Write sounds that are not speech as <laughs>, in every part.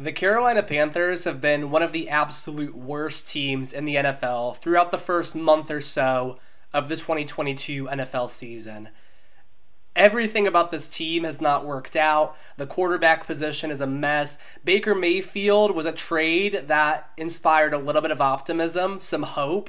The Carolina Panthers have been one of the absolute worst teams in the NFL throughout the first month or so of the 2022 NFL season. Everything about this team has not worked out. The quarterback position is a mess. Baker Mayfield was a trade that inspired a little bit of optimism, some hope.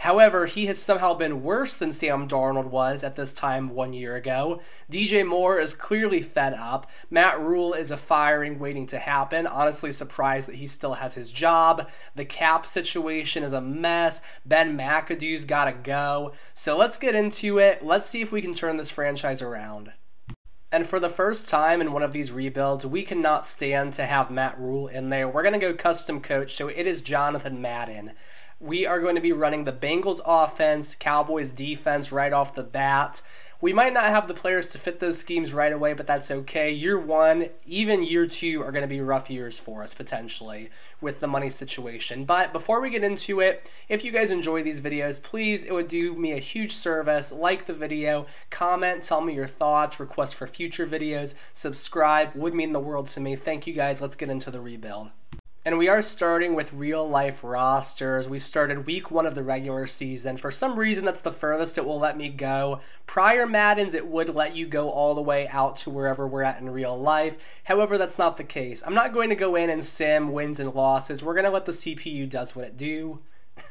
However, he has somehow been worse than Sam Darnold was at this time one year ago. DJ Moore is clearly fed up. Matt Rhule is a firing waiting to happen. Honestly, surprised that he still has his job. The cap situation is a mess. Ben McAdoo's got to go. So let's get into it. Let's see if we can turn this franchise around. And for the first time in one of these rebuilds, we cannot stand to have Matt Rhule in there. We're going to go custom coach, so it is Johnathon Madden we are going to be running the Bengals offense, Cowboys defense right off the bat. We might not have the players to fit those schemes right away, but that's okay. Year one, even year two, are going to be rough years for us potentially with the money situation. But before we get into it, if you guys enjoy these videos, please, it would do me a huge service. Like the video, comment, tell me your thoughts, request for future videos, subscribe, would mean the world to me. Thank you guys. Let's get into the rebuild. And we are starting with real life rosters. We started week one of the regular season. For some reason, that's the furthest it will let me go. Prior Maddens, it would let you go all the way out to wherever we're at in real life. However, that's not the case. I'm not going to go in and sim wins and losses. We're going to let the CPU does what it do. <laughs>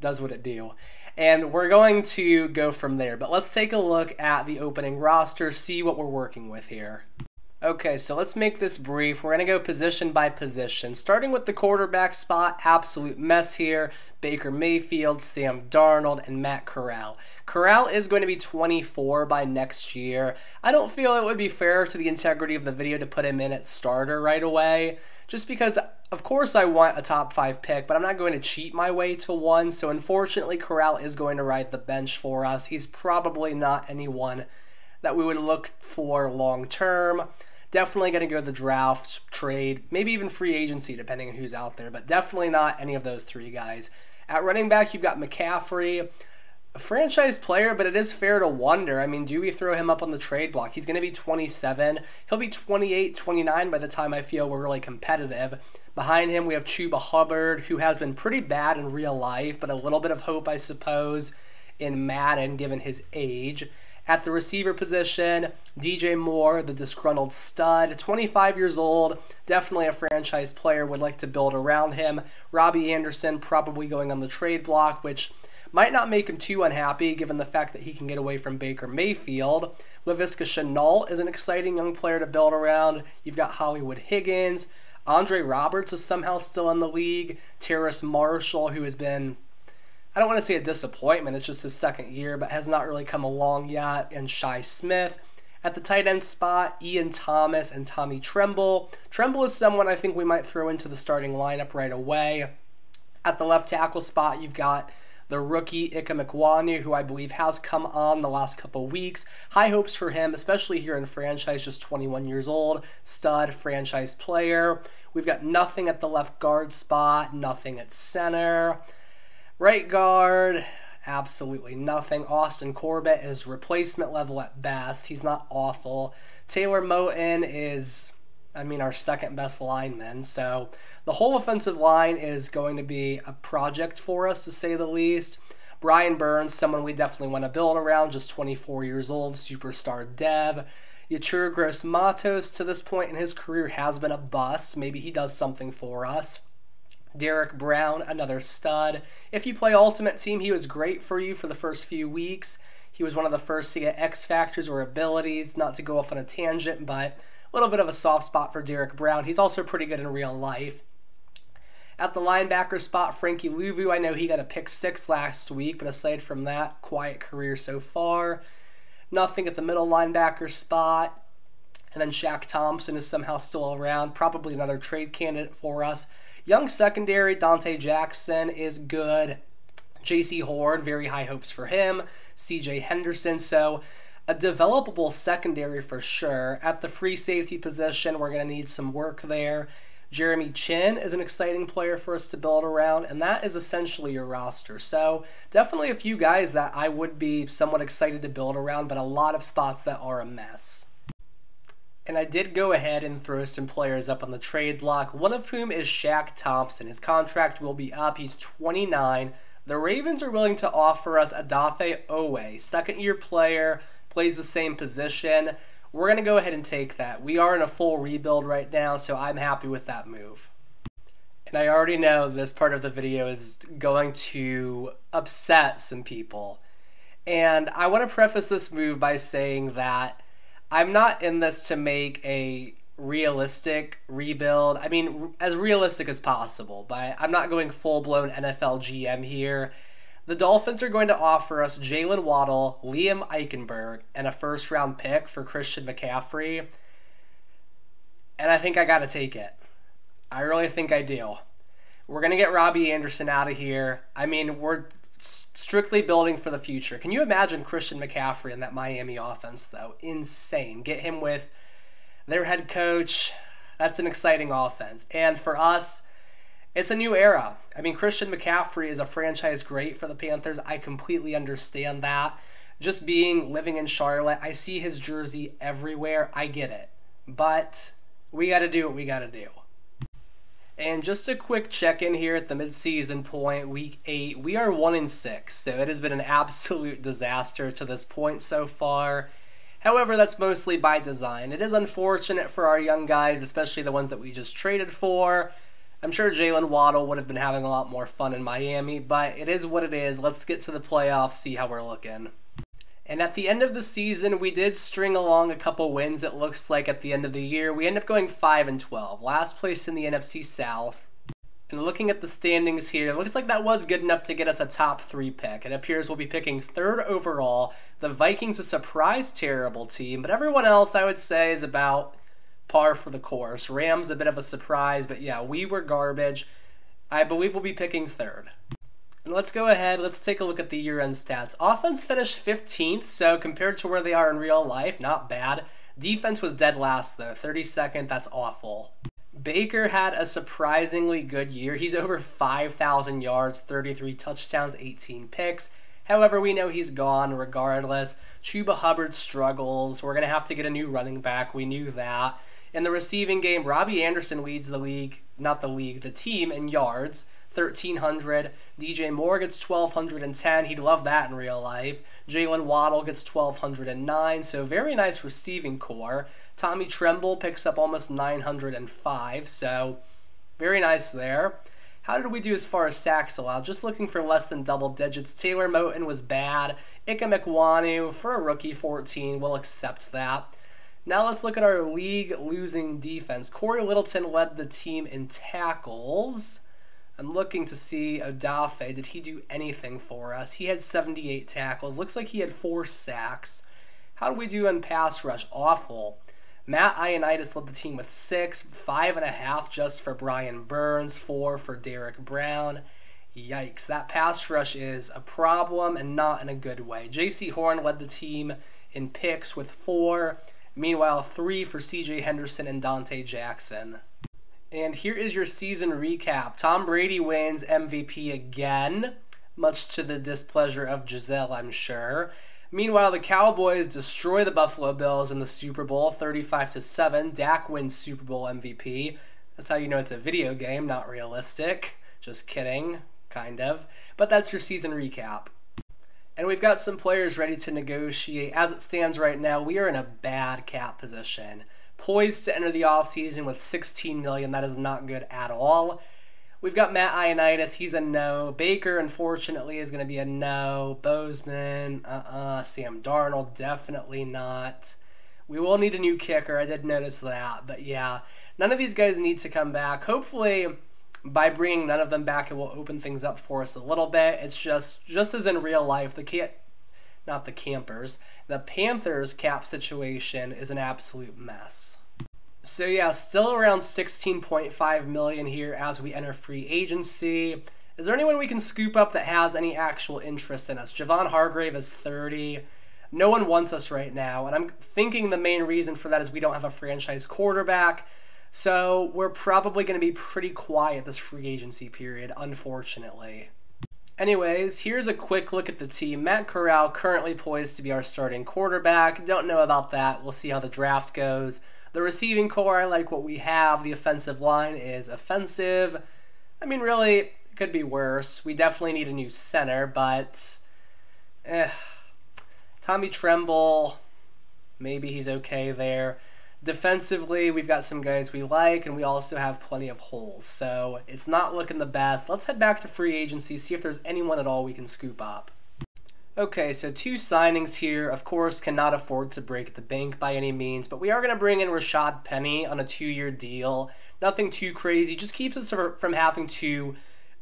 does what it do. And we're going to go from there. But let's take a look at the opening roster, see what we're working with here. Okay, so let's make this brief. We're going to go position by position. Starting with the quarterback spot, absolute mess here. Baker Mayfield, Sam Darnold, and Matt Corral. Corral is going to be 24 by next year. I don't feel it would be fair to the integrity of the video to put him in at starter right away. Just because, of course, I want a top five pick, but I'm not going to cheat my way to one. So, unfortunately, Corral is going to ride the bench for us. He's probably not anyone that we would look for long term. Definitely going to go the draft, trade, maybe even free agency, depending on who's out there, but definitely not any of those three guys. At running back, you've got McCaffrey, a franchise player, but it is fair to wonder. I mean, do we throw him up on the trade block? He's going to be 27. He'll be 28, 29 by the time I feel we're really competitive. Behind him, we have Chuba Hubbard, who has been pretty bad in real life, but a little bit of hope, I suppose, in Madden, given his age. At the receiver position, DJ Moore, the disgruntled stud, 25 years old, definitely a franchise player, would like to build around him. Robbie Anderson probably going on the trade block, which might not make him too unhappy given the fact that he can get away from Baker Mayfield. Laviska Shenault is an exciting young player to build around. You've got Hollywood Higgins. Andre Roberts is somehow still in the league. Terrace Marshall, who has been I don't want to say a disappointment, it's just his second year, but has not really come along yet. And Shi Smith. At the tight end spot, Ian Thomas and Tommy Tremble. Tremble is someone I think we might throw into the starting lineup right away. At the left tackle spot, you've got the rookie Ikem Ekwonu, who I believe has come on the last couple weeks. High hopes for him, especially here in franchise, just 21 years old, stud franchise player. We've got nothing at the left guard spot, nothing at center. Right guard, absolutely nothing. Austin Corbett is replacement level at best. He's not awful. Taylor Moton is, I mean, our second best lineman. So the whole offensive line is going to be a project for us, to say the least. Brian Burns, someone we definitely want to build around, just 24 years old, superstar dev. Yetur Gross Matos, to this point in his career, has been a bust. Maybe he does something for us. Derrick Brown, another stud. If you play Ultimate Team, he was great for you for the first few weeks. He was one of the first to get X factors or abilities, not to go off on a tangent, but a little bit of a soft spot for Derrick Brown. He's also pretty good in real life. At the linebacker spot, Frankie Luvu, I know he got a pick six last week, but aside from that, quiet career so far. Nothing at the middle linebacker spot. And then Shaq Thompson is somehow still around, probably another trade candidate for us. Young secondary, Donte Jackson is good. Jaycee Horn, very high hopes for him. CJ Henderson, so a developable secondary for sure. At the free safety position, we're going to need some work there. Jeremy Chinn is an exciting player for us to build around, and that is essentially your roster. So, definitely a few guys that I would be somewhat excited to build around, but a lot of spots that are a mess. And I did go ahead and throw some players up on the trade block, one of whom is Shaq Thompson. His contract will be up. He's 29. The Ravens are willing to offer us Odafe Oweh, second year player, plays the same position. We're going to go ahead and take that. We are in a full rebuild right now, so I'm happy with that move. And I already know this part of the video is going to upset some people. And I want to preface this move by saying that I'm not in this to make a realistic rebuild. I mean, as realistic as possible, but I'm not going full blown NFL GM here. The Dolphins are going to offer us Jaylen Waddle, Liam Eichenberg, and a first round pick for Christian McCaffrey. And I think I got to take it. I really think I do. We're going to get Robbie Anderson out of here. I mean, we're strictly building for the future. Can you imagine Christian McCaffrey in that Miami offense, though? Insane. Get him with their head coach. That's an exciting offense. And for us, it's a new era. I mean, Christian McCaffrey is a franchise great for the Panthers. I completely understand that. Just being living in Charlotte, I see his jersey everywhere. I get it. But we got to do what we got to do. And just a quick check in here at the midseason point, week eight. We are one in six, so it has been an <laughs> absolute disaster to this point so far. However, that's mostly by design. It is unfortunate for our young guys, especially the ones that we just traded for. I'm sure Jaylen Waddle would have been having a lot more fun in Miami, but it is what it is. Let's get to the playoffs, see how we're looking. And at the end of the season, we did string along a couple wins. It looks like at the end of the year, we end up going 5 and 12, last place in the NFC South. And looking at the standings here, it looks like that was good enough to get us a top three pick. It appears we'll be picking third overall. The Vikings, a surprise terrible team, but everyone else, I would say, is about par for the course. Rams, a bit of a surprise, but yeah, we were garbage. I believe we'll be picking third. Let's go ahead, let's take a look at the year end stats. Offense finished 15th, so compared to where they are in real life, not bad. Defense was dead last, though, 32nd, that's awful. Baker had a surprisingly good year. He's over 5,000 yards, 33 touchdowns, 18 picks. However, we know he's gone regardless. Chuba Hubbard struggles. We're going to have to get a new running back. We knew that. In the receiving game, Robbie Anderson leads the league, not the league, the team in yards. 1300. DJ Moore gets 1210. He'd love that in real life. Jaylen Waddle gets 1209. So very nice receiving corps. Tommy Tremble picks up almost 905. So very nice there. How did we do as far as sacks allowed? Just looking for less than double digits. Taylor Moton was bad. Ika Ekwonu for a rookie 14. We'll accept that. Now let's look at our league losing defense. Cory Littleton led the team in tackles. I'm looking to see Odafe. Did he do anything for us? He had 78 tackles. Looks like he had four sacks. How do we do in pass rush? Awful. Matt Ioannidis led the team with six, five and a half just for Brian Burns, four for Derrick Brown. Yikes, that pass rush is a problem and not in a good way. Jaycee Horn led the team in picks with four. Meanwhile, three for CJ Henderson and Donte Jackson. And here is your season recap. Tom Brady wins MVP again, much to the displeasure of Gisele, I'm sure. Meanwhile, the Cowboys destroy the Buffalo Bills in the Super Bowl 35 to 7. Dak wins Super Bowl MVP. That's how you know it's a video game, not realistic. Just kidding, kind of. But that's your season recap. And we've got some players ready to negotiate. As it stands right now, we are in a bad cap position poised to enter the offseason with 16 million. That is not good at all. We've got Matt Ioannidis. He's a no. Baker, unfortunately, is going to be a no. Bozeman, uh-uh. Sam Darnold, definitely not. We will need a new kicker. I did notice that. But yeah, none of these guys need to come back. Hopefully, by bringing none of them back, it will open things up for us a little bit. It's just, just as in real life, the not the campers. The Panthers cap situation is an absolute mess. So yeah, still around 16.5 million here as we enter free agency. Is there anyone we can scoop up that has any actual interest in us? Javon Hargrave is 30. No one wants us right now, and I'm thinking the main reason for that is we don't have a franchise quarterback. So we're probably going to be pretty quiet this free agency period, unfortunately. Anyways, here's a quick look at the team. Matt Corral currently poised to be our starting quarterback. Don't know about that. We'll see how the draft goes. The receiving corps, I like what we have. The offensive line is offensive. I mean, really, it could be worse. We definitely need a new center, but eh. Tommy Tremble, maybe he's okay there. Defensively, we've got some guys we like, and we also have plenty of holes. So it's not looking the best. Let's head back to free agency, see if there's anyone at all we can scoop up. Okay, so two signings here. Of course, cannot afford to break the bank by any means, but we are going to bring in Rashad Penny on a two year deal. Nothing too crazy, just keeps us from having to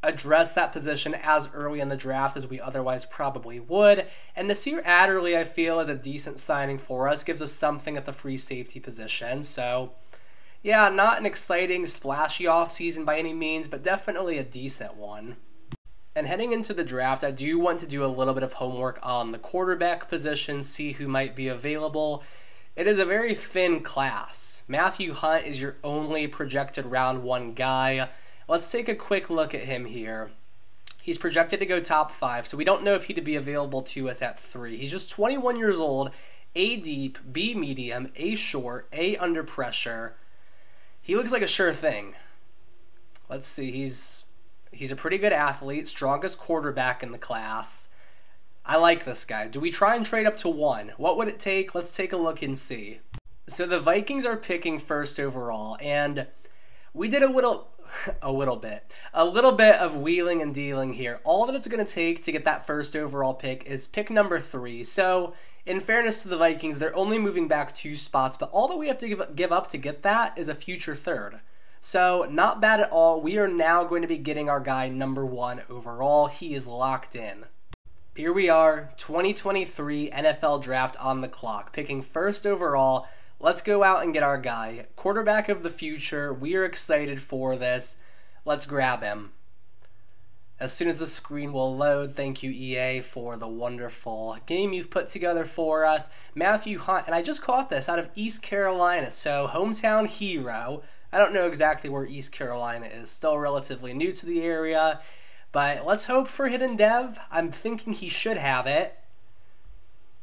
address that position as early in the draft as we otherwise probably would. And Nasir Adderley, I feel, is a decent signing for us, gives us something at the free safety position. So, yeah, not an exciting, splashy offseason by any means, but definitely a decent one. And heading into the draft, I do want to do a little bit of homework on the quarterback position, see who might be available. It is a very thin class. Matthew Hunt is your only projected round one guy. Let's take a quick look at him here. He's projected to go top five, so we don't know if he'd be available to us at three. He's just 21 years old, A deep, B medium, A short, A under pressure. He looks like a sure thing. Let's see, he's he's a pretty good athlete, strongest quarterback in the class. I like this guy. Do we try and trade up to one? What would it take? Let's take a look and see. So the Vikings are picking first overall, and we did a little <laughs> a little bit. A little bit of wheeling and dealing here. All that it's going to take to get that first overall pick is pick number three. So, in fairness to the Vikings, they're only moving back two spots, but all that we have to give, give up to get that is a future third. So, not bad at all. We are now going to be getting our guy number one overall. He is locked in. Here we are, 2023 NFL Draft on the clock, picking first overall. Let's go out and get our guy. Quarterback of the future. We are excited for this. Let's grab him. As soon as the screen will load, thank you, EA, for the wonderful game you've put together for us. Matthew Hunt, and I just caught this out of East Carolina, so hometown hero. I don't know exactly where East Carolina is, still relatively new to the area, but let's hope for Hidden Dev. I'm thinking he should have it.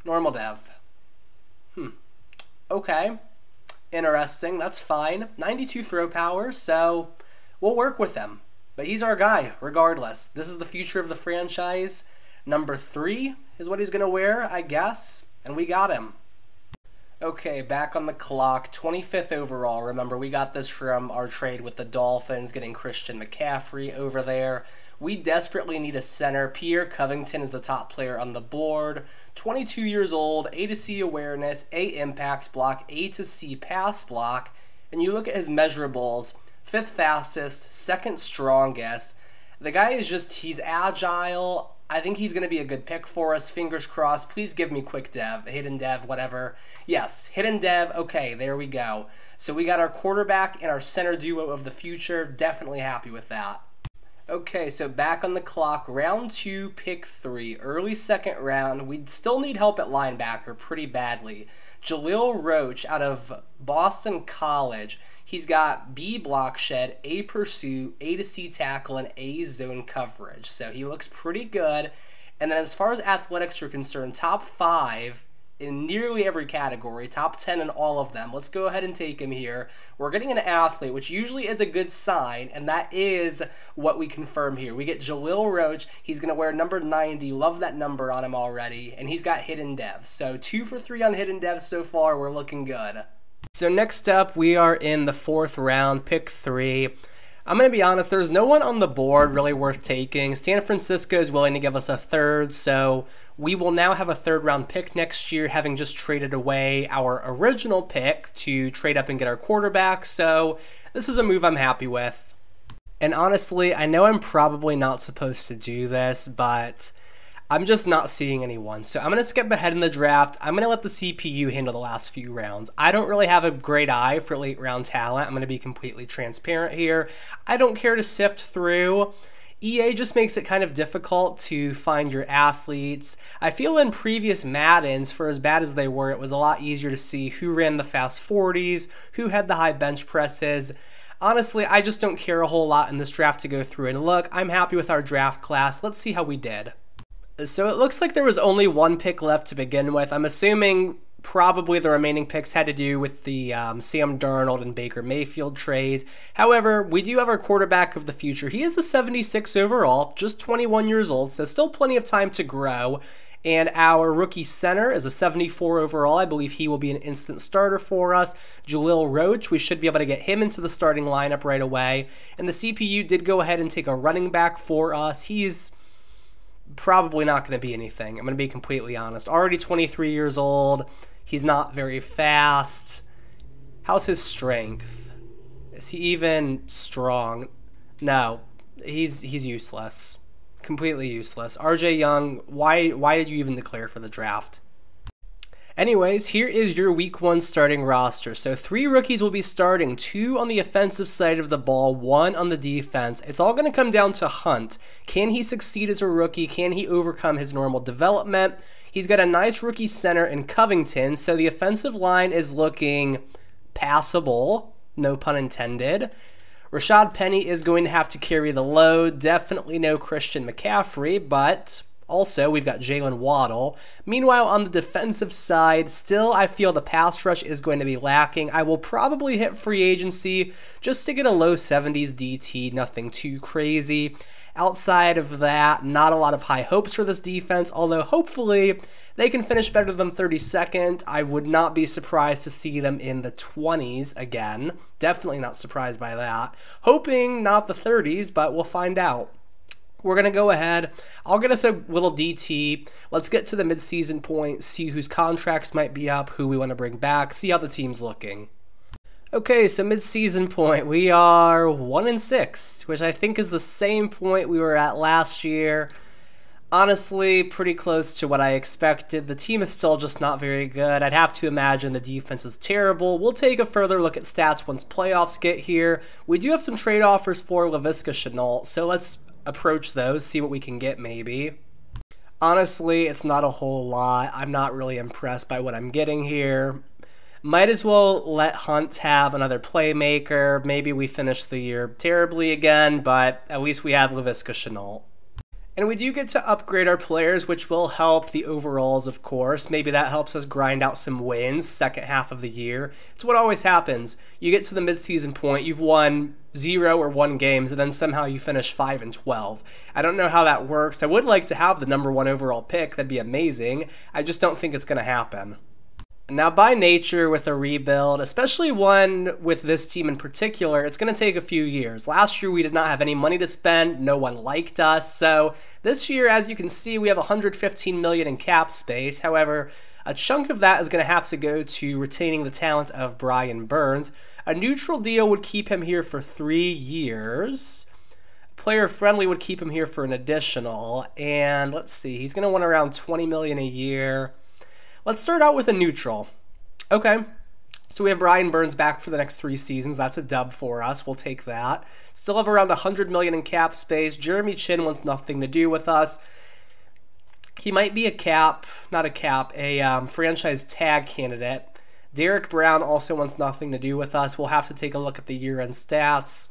Normal Dev. Okay. Interesting. That's fine. 92 throw power, so we'll work with him. But he's our guy, regardless. This is the future of the franchise. Number three is what he's going to wear, I guess. And we got him. Okay, back on the clock. 25th overall. Remember, we got this from our trade with the Dolphins, getting Christian McCaffrey over there. We desperately need a center. Pierre Covington is the top player on the board. 22 years old, A to C awareness, A impact block, A to C pass block. And you look at his measurables fifth fastest, second strongest. The guy is just, he's agile. I think he's going to be a good pick for us. Fingers crossed. Please give me quick dev, hidden dev, whatever. Yes, hidden dev. Okay, there we go. So we got our quarterback and our center duo of the future. Definitely happy with that. Okay, so back on the clock, round two, pick three, early second round. We'd still need help at linebacker pretty badly. Jaleel Roach out of Boston College. He's got B block shed, A pursuit, A to C tackle, and A zone coverage. So he looks pretty good. And then as far as athletics are concerned, top five in nearly every category, top 10 in all of them. Let's go ahead and take him here. We're getting an athlete, which usually is a good sign, and that is what we confirm here. We get Jaleel Roach. He's going to wear number 90. Love that number on him already. And he's got hidden dev. So two for three on hidden dev so far. We're looking good. So next up, we are in the fourth round, pick three. I'm going to be honest, there's no one on the board really worth taking. San Francisco is willing to give us a third, so we will now have a third round pick next year, having just traded away our original pick to trade up and get our quarterback. So this is a move I'm happy with. And honestly, I know I'm probably not supposed to do this, but I'm just not seeing anyone. So I'm going to skip ahead in the draft. I'm going to let the CPU handle the last few rounds. I don't really have a great eye for late round talent. I'm going to be completely transparent here. I don't care to sift through. EA just makes it kind of difficult to find your athletes. I feel in previous Maddens, for as bad as they were, it was a lot easier to see who ran the fast 40s, who had the high bench presses. Honestly, I just don't care a whole lot in this draft to go through and look. I'm happy with our draft class. Let's see how we did. So it looks like there was only one pick left to begin with. I'm assuming probably the remaining picks had to do with the um, Sam Darnold and Baker Mayfield trades. However, we do have our quarterback of the future. He is a 76 overall, just 21 years old, so still plenty of time to grow. And our rookie center is a 74 overall. I believe he will be an instant starter for us. Jalil Roach, we should be able to get him into the starting lineup right away. And the CPU did go ahead and take a running back for us. He's probably not going to be anything. I'm going to be completely honest. Already 23 years old. He's not very fast. How's his strength? Is he even strong? No, he's he's useless. Completely useless. RJ Young, why why did you even declare for the draft? Anyways, here is your week one starting roster. So, three rookies will be starting two on the offensive side of the ball, one on the defense. It's all going to come down to Hunt. Can he succeed as a rookie? Can he overcome his normal development? He's got a nice rookie center in Covington, so the offensive line is looking passable, no pun intended. Rashad Penny is going to have to carry the load. Definitely no Christian McCaffrey, but also, we've got Jaylen Waddle. Meanwhile, on the defensive side, still I feel the pass rush is going to be lacking. I will probably hit free agency just to get a low 70s DT, nothing too crazy. Outside of that, not a lot of high hopes for this defense, although hopefully they can finish better than 32nd. I would not be surprised to see them in the 20s again. Definitely not surprised by that. Hoping not the 30s, but we'll find out. We're going to go ahead. I'll get us a little DT. Let's get to the midseason point, see whose contracts might be up, who we want to bring back, see how the team's looking. Okay, so mid-season point, we are one and six, which I think is the same point we were at last year. Honestly, pretty close to what I expected. The team is still just not very good. I'd have to imagine the defense is terrible. We'll take a further look at stats once playoffs get here. We do have some trade offers for Laviska Shenault, so let's approach those, see what we can get maybe. Honestly, it's not a whole lot. I'm not really impressed by what I'm getting here. Might as well let Hunt have another playmaker. Maybe we finish the year terribly again, but at least we have Laviska Shenault. And we do get to upgrade our players, which will help the overalls, of course. Maybe that helps us grind out some wins second half of the year. It's what always happens. You get to the midseason point, you've won zero or one games, and then somehow you finish five and twelve. I don't know how that works. I would like to have the number one overall pick. That'd be amazing. I just don't think it's going to happen. Now, by nature, with a rebuild, especially one with this team in particular, it's going to take a few years. Last year, we did not have any money to spend. No one liked us. So this year, as you can see, we have 115 million in cap space. However, a chunk of that is going to have to go to retaining the talent of Brian Burns. A neutral deal would keep him here for three years. Player friendly would keep him here for an additional. And let's see, he's going to want around 20 million a year. Let's start out with a neutral. Okay. So we have Brian Burns back for the next three seasons. That's a dub for us. We'll take that. Still have around 100 million in cap space. Jeremy Chinn wants nothing to do with us. He might be a cap, not a cap, a um, franchise tag candidate. Derrick Brown also wants nothing to do with us. We'll have to take a look at the year-end stats.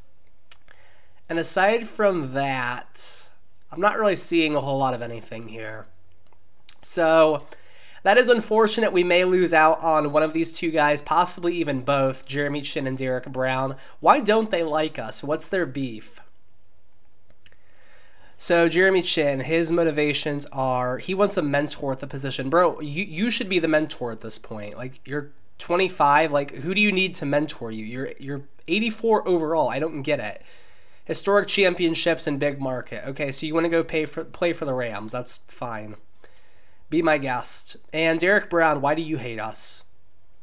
And aside from that, I'm not really seeing a whole lot of anything here. So that is unfortunate. We may lose out on one of these two guys, possibly even both, Jeremy Chinn and Derrick Brown. Why don't they like us? What's their beef? So Jeremy Chinn, his motivations are he wants a mentor at the position. Bro, you, you should be the mentor at this point. Like you're 25, like who do you need to mentor you? You're you're 84 overall. I don't get it. Historic championships and big market. Okay, so you want to go pay for play for the Rams. That's fine. Be my guest. And Derrick Brown, why do you hate us?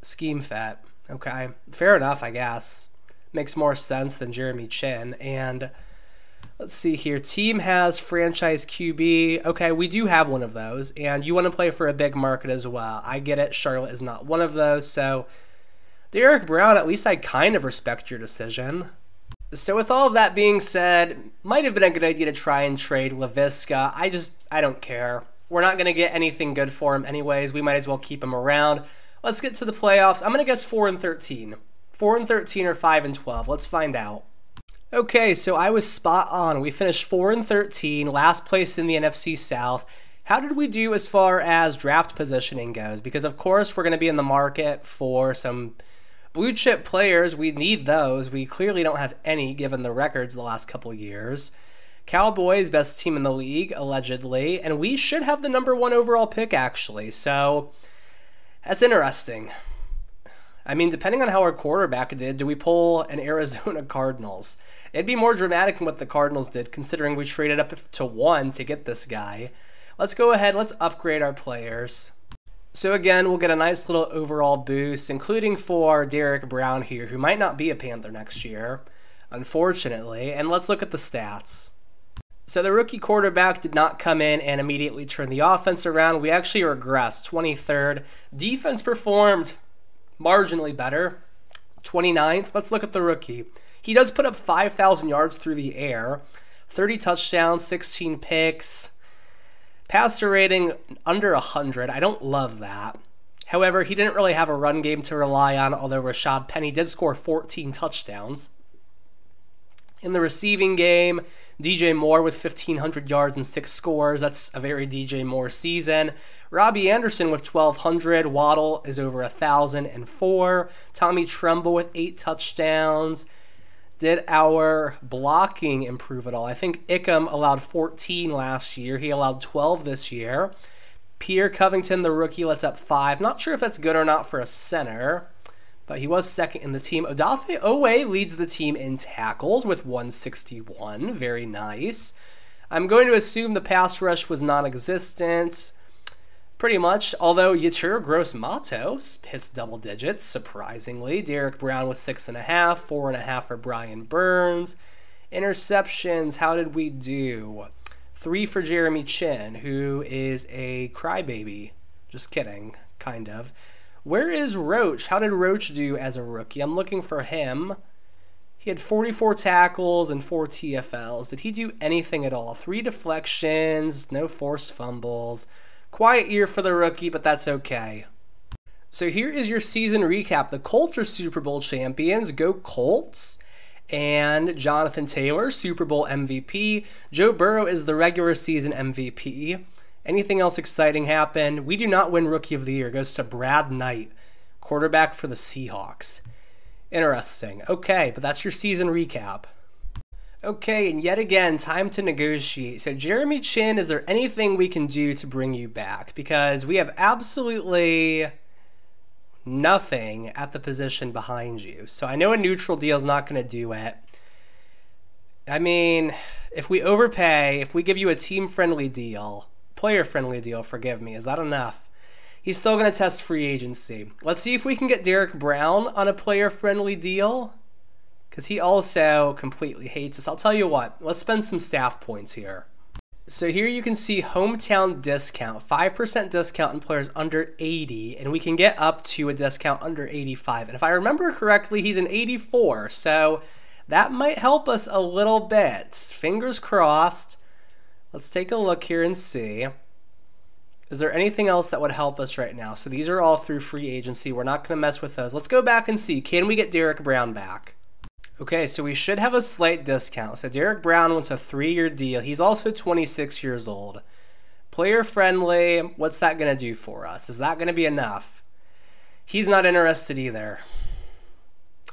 Scheme fat. Okay. Fair enough, I guess. Makes more sense than Jeremy Chinn. And let's see here. Team has franchise QB. Okay, we do have one of those. And you want to play for a big market as well. I get it. Charlotte is not one of those. So, Derrick Brown, at least I kind of respect your decision. So with all of that being said, might have been a good idea to try and trade Laviska. I just, I don't care. We're not going to get anything good for him anyways. We might as well keep him around. Let's get to the playoffs. I'm going to guess 4 and 13. 4 and 13 or 5 and 12. Let's find out. Okay, so I was spot on. We finished 4 and 13, last place in the NFC South. How did we do as far as draft positioning goes? Because, of course, we're going to be in the market for some blue chip players. We need those. We clearly don't have any given the records the last couple years. Cowboys, best team in the league, allegedly. And we should have the number one overall pick, actually. So that's interesting. I mean, depending on how our quarterback did, do we pull an <laughs> Arizona Cardinals? It'd be more dramatic than what the Cardinals did, considering we traded up to one to get this guy. Let's go ahead, let's upgrade our players. So again, we'll get a nice little overall boost, including for Derrick Brown here, who might not be a Panther next year, unfortunately. And let's look at the stats. So the rookie quarterback did not come in and immediately turn the offense around. We actually regressed 23rd. Defense performed marginally better, 29th. Let's look at the rookie. He does put up 5,000 yards through the air, 30 touchdowns, 16 picks. Passer rating under 100. I don't love that. However, he didn't really have a run game to rely on, although Rashad Penny did score 14 touchdowns. In the receiving game, DJ Moore with 1,500 yards and six scores. That's a very DJ Moore season. Robbie Anderson with 1,200. Waddle is over 1,004. Tommy Tremble with eight touchdowns. Did our blocking improve at all? I think Ikem allowed 14 last year. He allowed 12 this year. Pierre Covington, the rookie, lets up five. Not sure if that's good or not for a center, but he was second in the team. Odafe Oweh leads the team in tackles with 161. Very nice. I'm going to assume the pass rush was non existent. Pretty much, although Yetur Gross Matos hits double digits, surprisingly. Derrick Brown with six and a half, four and a half for Brian Burns. Interceptions, how did we do? Three for Jeremy Chinn, who is a crybaby. Just kidding, kind of. Where is Roach? How did Roach do as a rookie? I'm looking for him. He had 44 tackles and four TFLs. Did he do anything at all? Three deflections, no forced fumbles. Quiet year for the rookie, but that's okay. So here is your season recap. The Colts are Super Bowl champions. Go Colts. And Jonathan Taylor, Super Bowl MVP. Joe Burrow is the regular season MVP. Anything else exciting happen? We do not win Rookie of the Year. It goes to Brad Knight, quarterback for the Seahawks. Interesting. Okay, but that's your season recap. Okay, and yet again, time to negotiate. So, Jeremy Chinn, is there anything we can do to bring you back? Because we have absolutely nothing at the position behind you. So, I know a neutral deal is not going to do it. I mean, if we overpay, if we give you a team friendly deal, player friendly deal, forgive me, is that enough? He's still going to test free agency. Let's see if we can get Derrick Brown on a player friendly deal because he also completely hates us. I'll tell you what, let's spend some staff points here. So here you can see hometown discount, 5% discount in players under 80, and we can get up to a discount under 85. And if I remember correctly, he's an 84, so that might help us a little bit. Fingers crossed. Let's take a look here and see. Is there anything else that would help us right now? So these are all through free agency. We're not going to mess with those. Let's go back and see. Can we get Derrick Brown back? Okay, so we should have a slight discount. So Derrick Brown wants a three-year deal. He's also 26 years old. Player friendly, what's that going to do for us? Is that going to be enough? He's not interested either.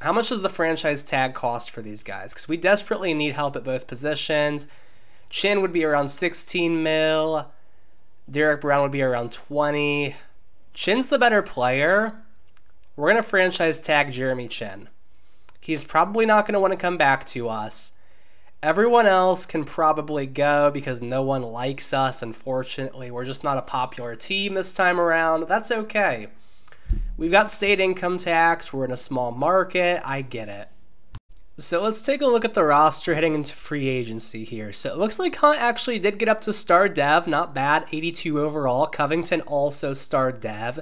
How much does the franchise tag cost for these guys? Because we desperately need help at both positions. Chinn would be around 16 mil. Derrick Brown would be around 20. Chinn's the better player. We're going to franchise tag Jeremy Chinn. He's probably not going to want to come back to us. Everyone else can probably go because no one likes us, unfortunately. We're just not a popular team this time around. That's okay. We've got state income tax, we're in a small market, I get it. So let's take a look at the roster heading into free agency here. So it looks like Hunt actually did get up to star dev, not bad, 82 overall. Covington also star dev.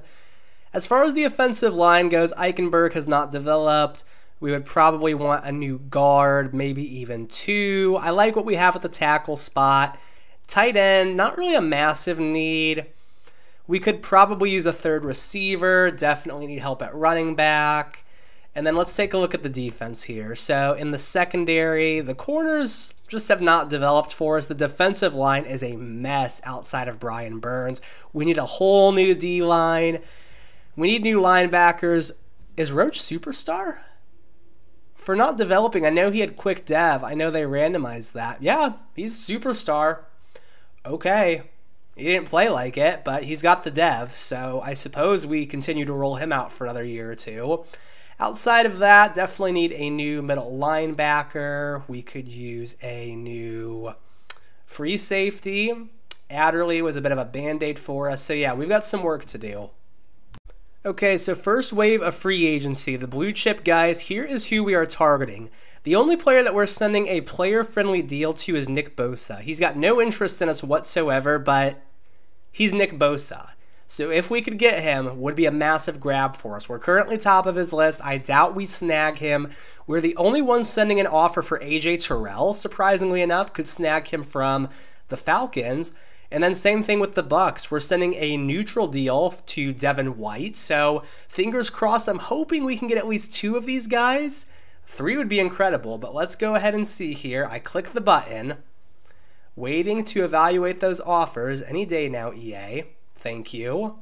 As far as the offensive line goes, Eichenberg has not developed. We would probably want a new guard, maybe even two. I like what we have at the tackle spot. Tight end, not really a massive need. We could probably use a third receiver, definitely need help at running back. And then let's take a look at the defense here. So in the secondary, the corners just have not developed for us. The defensive line is a mess outside of Brian Burns. We need a whole new D line. We need new linebackers. Is Roach superstar? For not developing, I know he had quick dev. I know they randomized that. Yeah, he's superstar. Okay. He didn't play like it, but he's got the dev, so I suppose we continue to roll him out for another year or two. Outside of that, definitely need a new middle linebacker. We could use a new free safety. Adderley was a bit of a band aid for us. So, yeah, we've got some work to do. Okay, so first wave of free agency, the blue chip guys, here is who we are targeting. The only player that we're sending a player friendly deal to is Nick Bosa. He's got no interest in us whatsoever, but he's Nick Bosa. So if we could get him, would be a massive grab for us. We're currently top of his list. I doubt we snag him. We're the only ones sending an offer for AJ Terrell. Surprisingly enough, could snag him from the Falcons. And then same thing with the Bucs. We're sending a neutral deal to Devin White. So fingers crossed. I'm hoping we can get at least two of these guys. Three would be incredible, but let's go ahead and see here. I click the button, waiting to evaluate those offers any day now, EA. Thank you.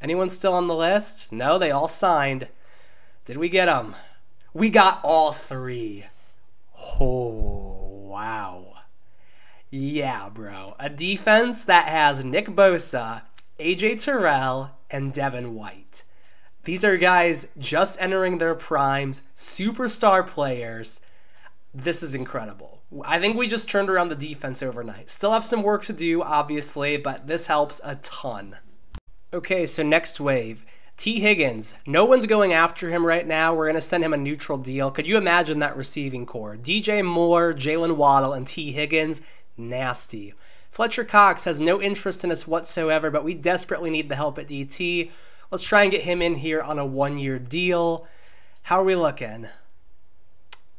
Anyone still on the list? No, they all signed. Did we get them? We got all three. Oh, wow. Yeah, bro. A defense that has Nick Bosa, AJ Terrell, and Devin White. These are guys just entering their primes, superstar players. This is incredible. I think we just turned around the defense overnight. Still have some work to do, obviously, but this helps a ton. Okay, so next wave. Tee Higgins. No one's going after him right now. We're going to send him a neutral deal. Could you imagine that receiving corps? DJ Moore, Jaylen Waddle, and Tee Higgins? Nasty. Fletcher Cox has no interest in us whatsoever, but we desperately need the help at DT. Let's try and get him in here on a one year deal. How are we looking?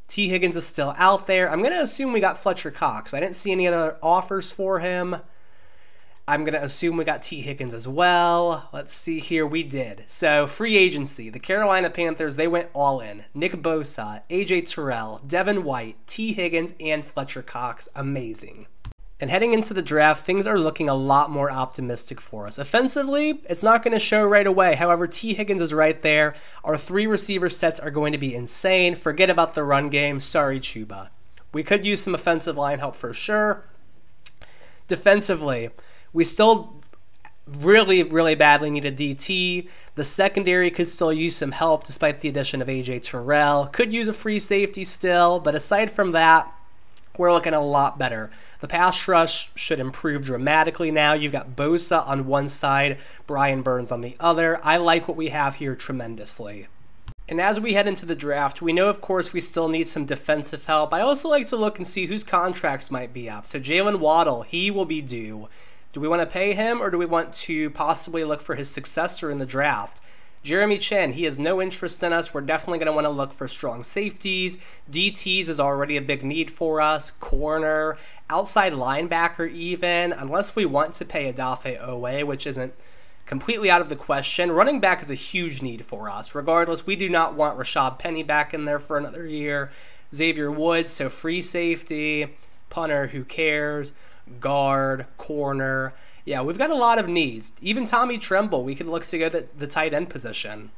Tee Higgins is still out there. I'm going to assume we got Fletcher Cox. I didn't see any other offers for him. I'm going to assume we got Tee Higgins as well. Let's see here. We did. So, free agency. The Carolina Panthers, they went all in. Nick Bosa, AJ Terrell, Devin White, Tee Higgins, and Fletcher Cox. Amazing. And heading into the draft, things are looking a lot more optimistic for us. Offensively, it's not going to show right away. However, Tee Higgins is right there. Our three receiver sets are going to be insane. Forget about the run game. Sorry, Chuba. We could use some offensive line help for sure. Defensively, we still really, really badly need a DT. The secondary could still use some help despite the addition of AJ Terrell. Could use a free safety still, but aside from that, we're looking a lot better. The pass rush should improve dramatically now. You've got Bosa on one side, Brian Burns on the other. I like what we have here tremendously. And as we head into the draft, we know, of course, we still need some defensive help. I also like to look and see whose contracts might be up. So Jaylen Waddle, he will be due. Do we want to pay him or do we want to possibly look for his successor in the draft? Jeremy Chinn, he has no interest in us. We're definitely going to want to look for strong safeties. DTs is already a big need for us. Corner, outside linebacker, even, unless we want to pay Odafe Oweh, which isn't completely out of the question. Running back is a huge need for us. Regardless, we do not want Rashad Penny back in there for another year. Xavier Woods, so free safety, punter, who cares, guard, corner. Yeah, we've got a lot of needs. Even Tommy Tremble, we can look to go the, the tight end position.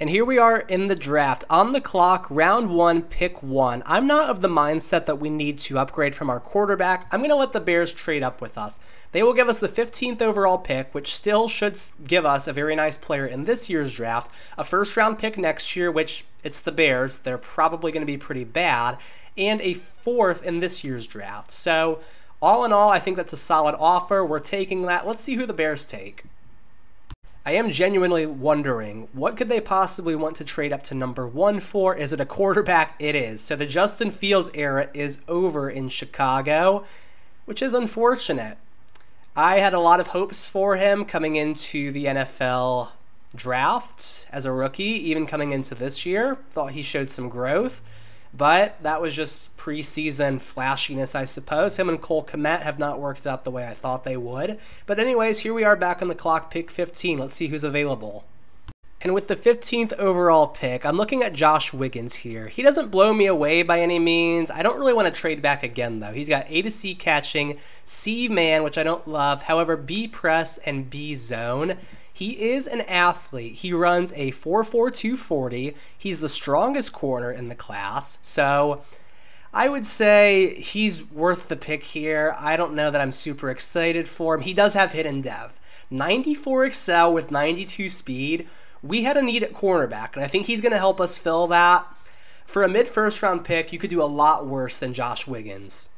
And here we are in the draft. On the clock, round one, pick one. I'm not of the mindset that we need to upgrade from our quarterback. I'm going to let the Bears trade up with us. They will give us the 15th overall pick, which still should give us a very nice player in this year's draft. A first round pick next year, which it's the Bears. They're probably going to be pretty bad. And a fourth in this year's draft. So all in all, I think that's a solid offer. We're taking that. Let's see who the Bears take. I am genuinely wondering what could they possibly want to trade up to number one for? Is it a quarterback? It is. So the Justin Fields era is over in Chicago, which is unfortunate. I had a lot of hopes for him coming into the NFL draft as a rookie, even coming into this year. Thought he showed some growth. But that was just preseason flashiness, I suppose. Him and Cole Kmet have not worked out the way I thought they would. But anyways, here we are back on the clock, pick 15. Let's see who's available. And with the 15th overall pick, I'm looking at Josh Wiggins here. He doesn't blow me away by any means. I don't really want to trade back again, though. He's got A to C catching, C man, which I don't love. However, B press and B zone. He is an athlete. He runs a 4.4240. He's the strongest corner in the class. So I would say he's worth the pick here. I don't know that I'm super excited for him. He does have hidden dev. 94 excel with 92 speed we had a need at cornerback, and I think he's going to help us fill that. For a mid first round pick, you could do a lot worse than Josh Wiggins.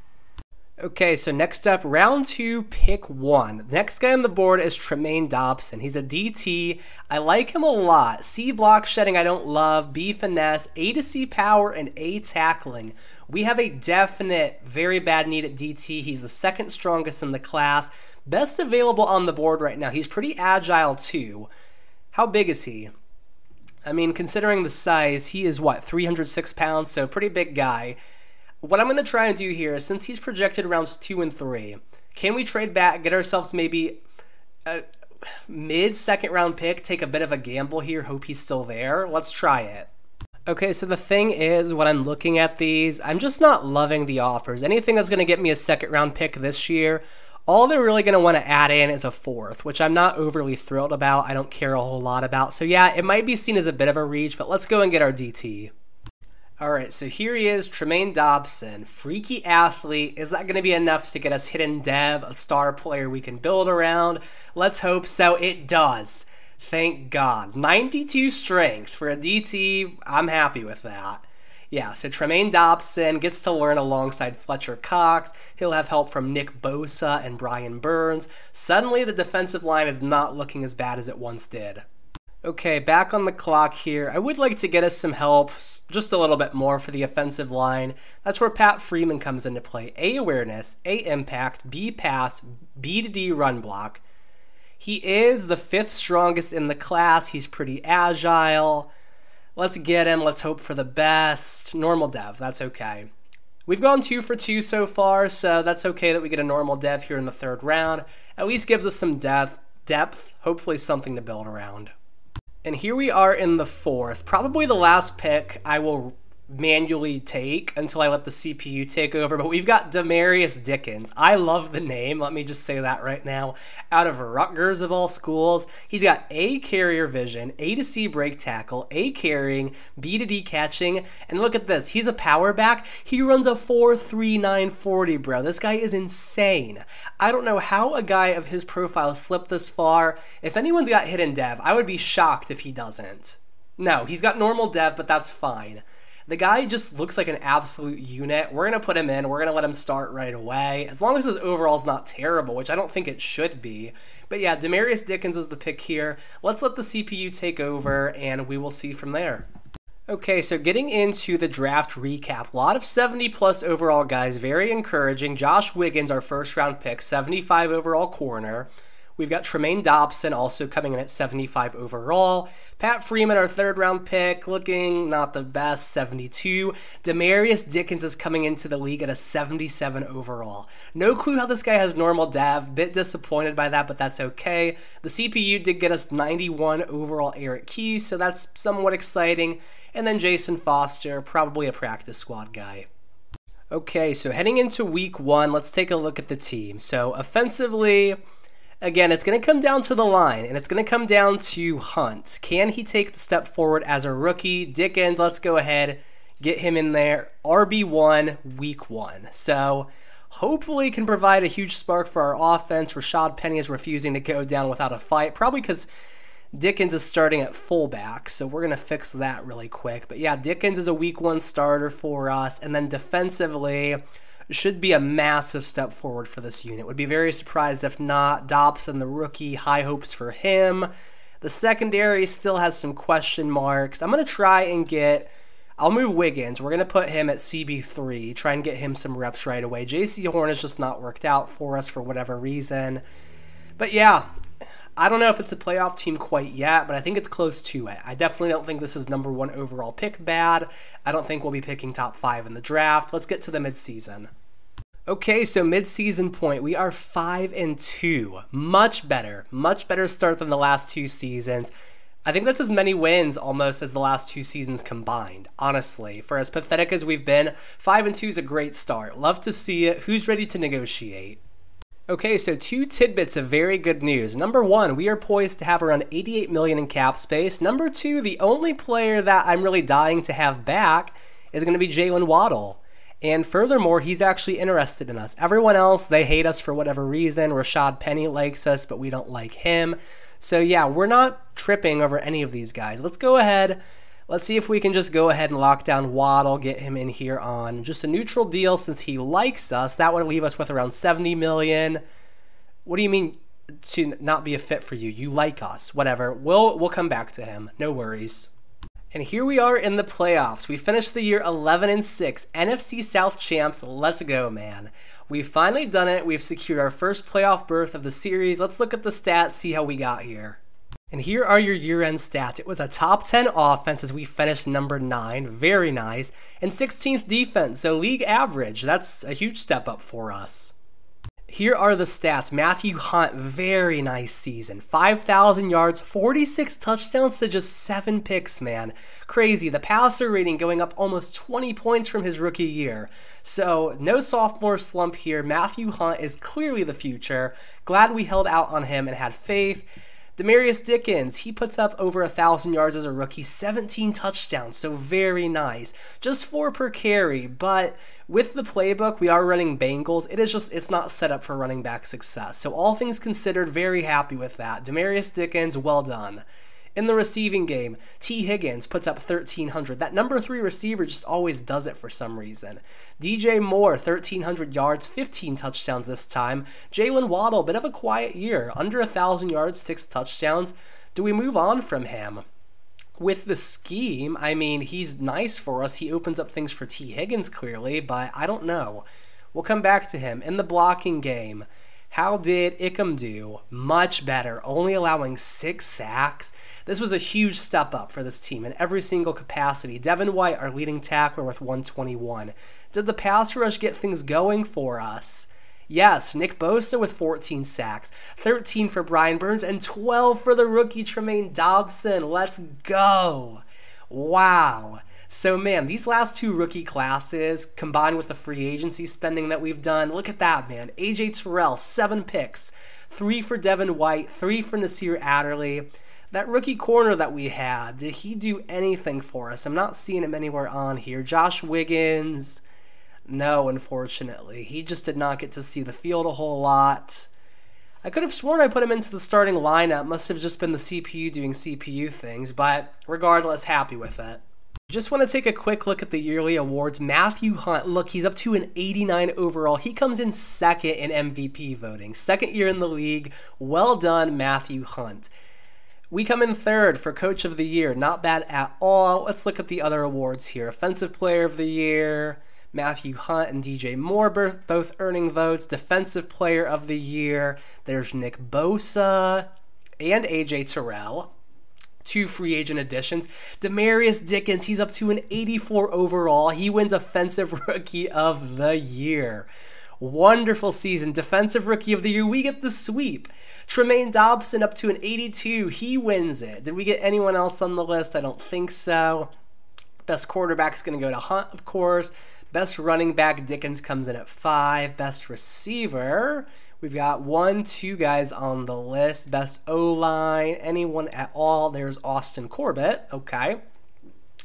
Okay, so next up, round two, pick one. Next guy on the board is Tremaine Dobson. He's a DT. I like him a lot. C block shedding, I don't love. B finesse, A to C power, and A tackling. We have a definite, very bad need at DT. He's the second strongest in the class. Best available on the board right now. He's pretty agile too. How big is he? I mean, considering the size, he is what, 306 pounds, so pretty big guy. What I'm going to try and do here is since he's projected rounds two and three, can we trade back, get ourselves maybe a mid second round pick, take a bit of a gamble here, hope he's still there? Let's try it. Okay, so the thing is, when I'm looking at these, I'm just not loving the offers. Anything that's going to get me a second round pick this year, all they're really going to want to add in is a fourth, which I'm not overly thrilled about. I don't care a whole lot about. So yeah, it might be seen as a bit of a reach, but let's go and get our DT. All right, so here he is, Tremaine Dobson, freaky athlete. Is that going to be enough to get us hidden dev, a star player we can build around? Let's hope so. It does. Thank God. 92 strength for a DT. I'm happy with that. Yeah, so Tremaine Dobson gets to learn alongside Fletcher Cox. He'll have help from Nick Bosa and Brian Burns. Suddenly, the defensive line is not looking as bad as it once did. Okay, back on the clock here. I would like to get us some help, just a little bit more for the offensive line. That's where Pat Freeman comes into play. A awareness, A impact, B pass, B to D run block. He is the fifth strongest in the class. He's pretty agile. Let's get him. Let's hope for the best. Normal dev. That's okay. We've gone two for two so far, so that's okay that we get a normal dev here in the third round. At least gives us some depth, depth, hopefully something to build around. And here we are in the fourth, probably the last pick. I will manually take until I let the CPU take over. But we've got Demarius Dickens. I love the name. Let me just say that right now. Out of Rutgers of all schools, he's got A carrier vision, A to C break tackle, A carrying, B to D catching, and look at this. He's a power back. He runs a 4.3940, bro. This guy is insane. I don't know how a guy of his profile slipped this far. If anyone's got hidden dev, I would be shocked if he doesn't. No, he's got normal dev, but that's fine. The guy just looks like an absolute unit. We're going to put him in. We're going to let him start right away. As long as his overall's not terrible, which I don't think it should be. But yeah, Demarius Dickens is the pick here. Let's let the CPU take over, and we will see from there. Okay, so getting into the draft recap, a lot of 70 plus overall guys, very encouraging. Josh Wiggins, our first round pick, 75 overall corner. We've got Tremaine Dobson also coming in at 75 overall. Pat Freeman, our third round pick, looking not the best, 72. Demarius Dickens is coming into the league at a 77 overall. No clue how this guy has normal dev. Bit disappointed by that, but that's okay. The CPU did get us 91 overall Eric Keys, so that's somewhat exciting. And then Jason Foster, probably a practice squad guy. Okay, so heading into week one, let's take a look at the team. So offensively, Again, it's going to come down to the line, and it's going to come down to Hunt. Can he take the step forward as a rookie? Dickens, let's go ahead, get him in there. RB1, week one. So hopefully can provide a huge spark for our offense. Rashad Penny is refusing to go down without a fight, probably because Dickens is starting at fullback, so we're going to fix that really quick. But yeah, Dickens is a week one starter for us. And then defensively, should be a massive step forward for this unit. Would be very surprised if not. Dobson, the rookie, high hopes for him. The secondary still has some question marks. I'm going to try and get. I'll move Wiggins. We're going to put him at CB3, try and get him some reps right away. Jaycee Horn has just not worked out for us for whatever reason. But yeah, I don't know if it's a playoff team quite yet, but I think it's close to it. I definitely don't think this is number one overall pick bad. I don't think we'll be picking top five in the draft. Let's get to the midseason. Okay, so mid-season point, we are five and two. Much better, much better start than the last two seasons. I think that's as many wins almost as the last two seasons combined. Honestly, for as pathetic as we've been, 5 and 2 is a great start. Love to see it. Who's ready to negotiate? Okay, so two tidbits of very good news. Number one, we are poised to have around 88 million in cap space. Number two, the only player that I'm really dying to have back is going to be Jaylen Waddle. And furthermore, he's actually interested in us. Everyone else, they hate us for whatever reason. Rashad Penny likes us, but we don't like him. So yeah, we're not tripping over any of these guys. Let's go ahead. Let's see if we can just go ahead and lock down Waddle, get him in here on just a neutral deal since he likes us. That would leave us with around 70 million. What do you mean to not be a fit for you? You like us. Whatever. We'll we'll come back to him. No worries. And here we are in the playoffs. We finished the year 11 and 6, NFC South champs. Let's go, man. We've finally done it. We've secured our first playoff berth of the series. Let's look at the stats, see how we got here. And here are your year end stats. It was a top 10 offense as we finished number 9, very nice, and 16th defense, so league average. That's a huge step up for us. Here are the stats. Matthew Hunt, very nice season. 5,000 yards, 46 touchdowns to just 7 picks, man. Crazy. The passer rating going up almost 20 points from his rookie year. So, no sophomore slump here. Matthew Hunt is clearly the future. Glad we held out on him and had faith. Demarius Dickens, he puts up over a thousand yards as a rookie, 17 touchdowns, so very nice. Just four per carry, but with the playbook we are running Bengals, it is just it's not set up for running back success. So all things considered, very happy with that. Demarius Dickens, well done. In the receiving game, Tee Higgins puts up 1,300. That number three receiver just always does it for some reason. DJ Moore, 1,300 yards, 15 touchdowns this time. Jaylen Waddle, bit of a quiet year, under 1,000 yards, six touchdowns. Do we move on from him? with the scheme, I mean, he's nice for us. He opens up things for Tee Higgins clearly, but I don't know. We'll come back to him. In the blocking game, how did Ikem do? Much better, only allowing six sacks. This was a huge step up for this team in every single capacity. Devin White, our leading tackler, with 121. Did the pass rush get things going for us? Yes, Nick Bosa with 14 sacks, 13 for Brian Burns, and 12 for the rookie Tremaine Dobson. Let's go. Wow. So, man, these last two rookie classes, combined with the free agency spending that we've done, look at that, man. AJ Terrell, seven picks, three for Devin White, three for Nasir Adderley. That rookie corner that we had, did he do anything for us? I'm not seeing him anywhere on here. Josh Wiggins, no, unfortunately. He just did not get to see the field a whole lot. I could have sworn I put him into the starting lineup. Must have just been the CPU doing CPU things, but regardless, happy with it. Just want to take a quick look at the yearly awards. Matthew Hunt, look, he's up to an 89 overall. He comes in second in MVP voting. Second year in the league. Well done, Matthew Hunt. We come in third for Coach of the Year. Not bad at all. Let's look at the other awards here. Offensive Player of the Year, Matthew Hunt and DJ Moore both earning votes. Defensive Player of the Year, there's Nick Bosa and AJ Terrell. Two free agent additions. Demarius Dickens, he's up to an 84 overall. He wins Offensive <laughs> Rookie of the Year. Wonderful season. Defensive Rookie of the Year. We get the sweep. Tremaine Dobson up to an 82. He wins it. Did we get anyone else on the list? I don't think so. Best quarterback is going to go to Hunt, of course. Best running back, Dickens comes in at five. Best receiver, we've got one, two guys on the list. Best O line, anyone at all. There's Austin Corbett. Okay.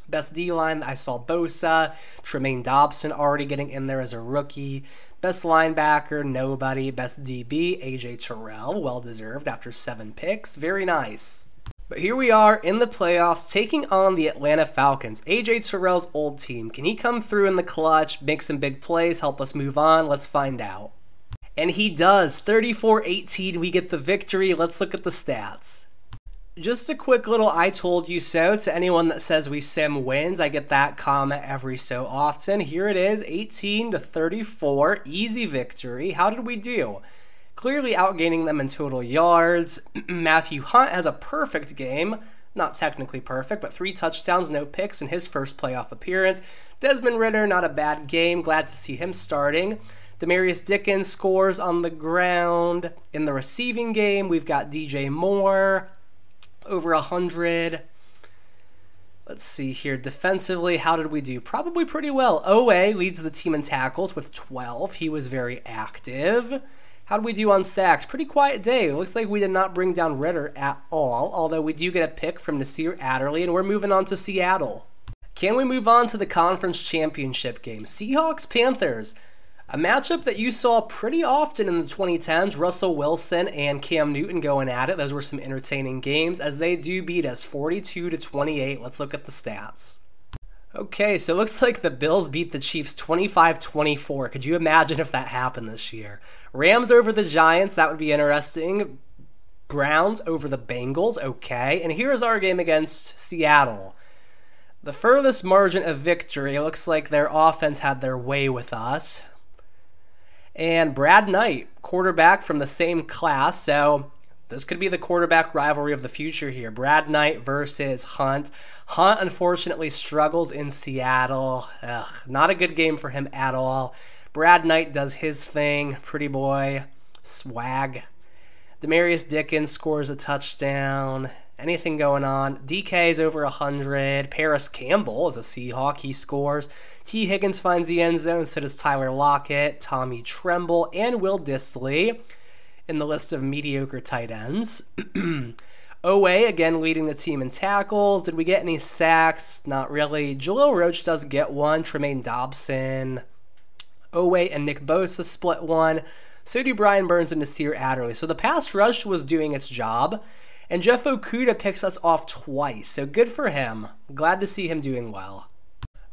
Best D line, I saw Bosa, Tremaine Dobson already getting in there as a rookie. Best linebacker, nobody. Best DB, AJ Terrell, well deserved after seven picks. Very nice. But here we are in the playoffs taking on the Atlanta Falcons. AJ Terrell's old team. Can he come through in the clutch, make some big plays, help us move on? Let's find out. And he does. 34 18, we get the victory. Let's look at the stats. Just a quick little I told you so to anyone that says we sim wins. I get that comment every so often. Here it is 18 to 34. Easy victory. How did we do? Clearly outgaining them in total yards. <clears throat> Matthew Hunt has a perfect game. Not technically perfect, but three touchdowns, no picks in his first playoff appearance. Desmond Ridder, not a bad game. Glad to see him starting. Demarius Dickens scores on the ground. In the receiving game, we've got DJ Moore over 100. Let's see here. Defensively, how did we do? Probably pretty well. Oweh leads the team in tackles with 12. He was very active. How did we do on sacks? Pretty quiet day. It looks like we did not bring down Ridder at all, although we do get a pick from Nasir Adderley, and we're moving on to Seattle. Can we move on to the conference championship game? Seahawks Panthers. A matchup that you saw pretty often in the 2010s, Russell Wilson and Cam Newton going at it. Those were some entertaining games as they do beat us 42 to 28. Let's look at the stats. Okay, so it looks <laughs> like the Bills beat the Chiefs 25 24. Could you imagine if that happened this year? Rams over the Giants, that would be interesting. Browns over the Bengals, okay. And here's our game against Seattle. The furthest margin of victory looks like their offense had their way with us. And Brad Knight, quarterback from the same class, so this could be the quarterback rivalry of the future here. Brad Knight versus Hunt. Hunt unfortunately struggles in Seattle. Ugh, not a good game for him at all. Brad Knight does his thing. Pretty boy. Swag. Demarius Dickens scores a touchdown. Anything going on? DK is over 100. Parris Campbell is a Seahawk. He scores. Tee Higgins finds the end zone. So does Tyler Lockett, Tommy Tremble, and Will Dissly in the list of mediocre tight ends. <clears throat> Oweh again leading the team in tackles. Did we get any sacks? Not really. Jaleel Roach does get one. Tremaine Dobson. Oweh and Nick Bosa split one. So do Brian Burns and Nasir Adderley. So the pass rush was doing its job. And Jeff Okudah picks us off twice. So good for him. Glad to see him doing well.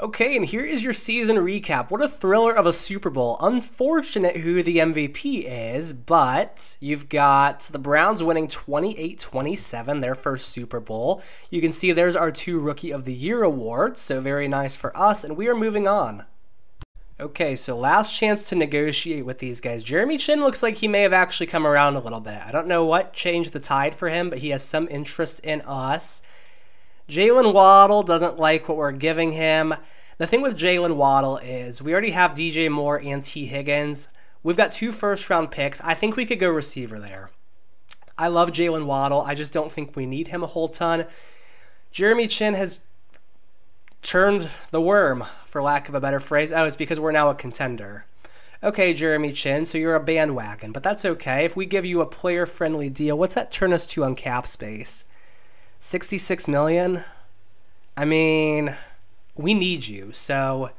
Okay, and here is your season recap. What a thriller of a Super Bowl. Unfortunate who the MVP is, but you've got the Browns winning 28 27, their first Super Bowl. You can see there's our two Rookie of the Year awards, so very nice for us, and we are moving on. Okay, so last chance to negotiate with these guys. Jeremy Chinn looks like he may have actually come around a little bit. I don't know what changed the tide for him, but he has some interest in us. Jaylen Waddle doesn't like what we're giving him. The thing with Jaylen Waddle is we already have DJ Moore and Tee Higgins. We've got two first round picks. I think we could go receiver there. I love Jaylen Waddle. I just don't think we need him a whole ton. Jeremy Chinn has turned the worm, for lack of a better phrase. Oh, it's because we're now a contender. Okay, Jeremy Chinn, so you're a bandwagon, but that's okay. If we give you a player friendly deal, what's that turn us to on cap space? 66 million? I mean, we need you. So,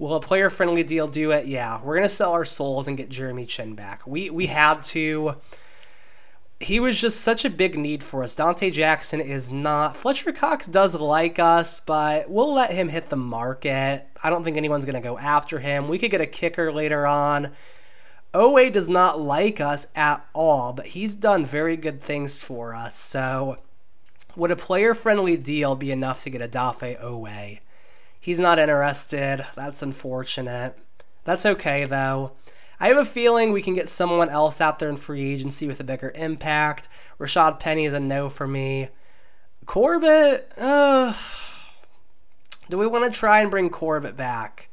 will a player friendly deal do it? Yeah. We're going to sell our souls and get Jeremy Chinn back. We we had to he was just such a big need for us. Donte Jackson is not. Fletcher Cox does like us, but we'll let him hit the market. I don't think anyone's going to go after him. We could get a kicker later on. Oweh does not like us at all, but he's done very good things for us. So would a player friendly deal be enough to get Odafe Oweh? He's not interested. That's unfortunate. That's okay, though. I have a feeling we can get someone else out there in free agency with a bigger impact. Rashad Penny is a no for me. Corbett, do we want to try and bring Corbett back?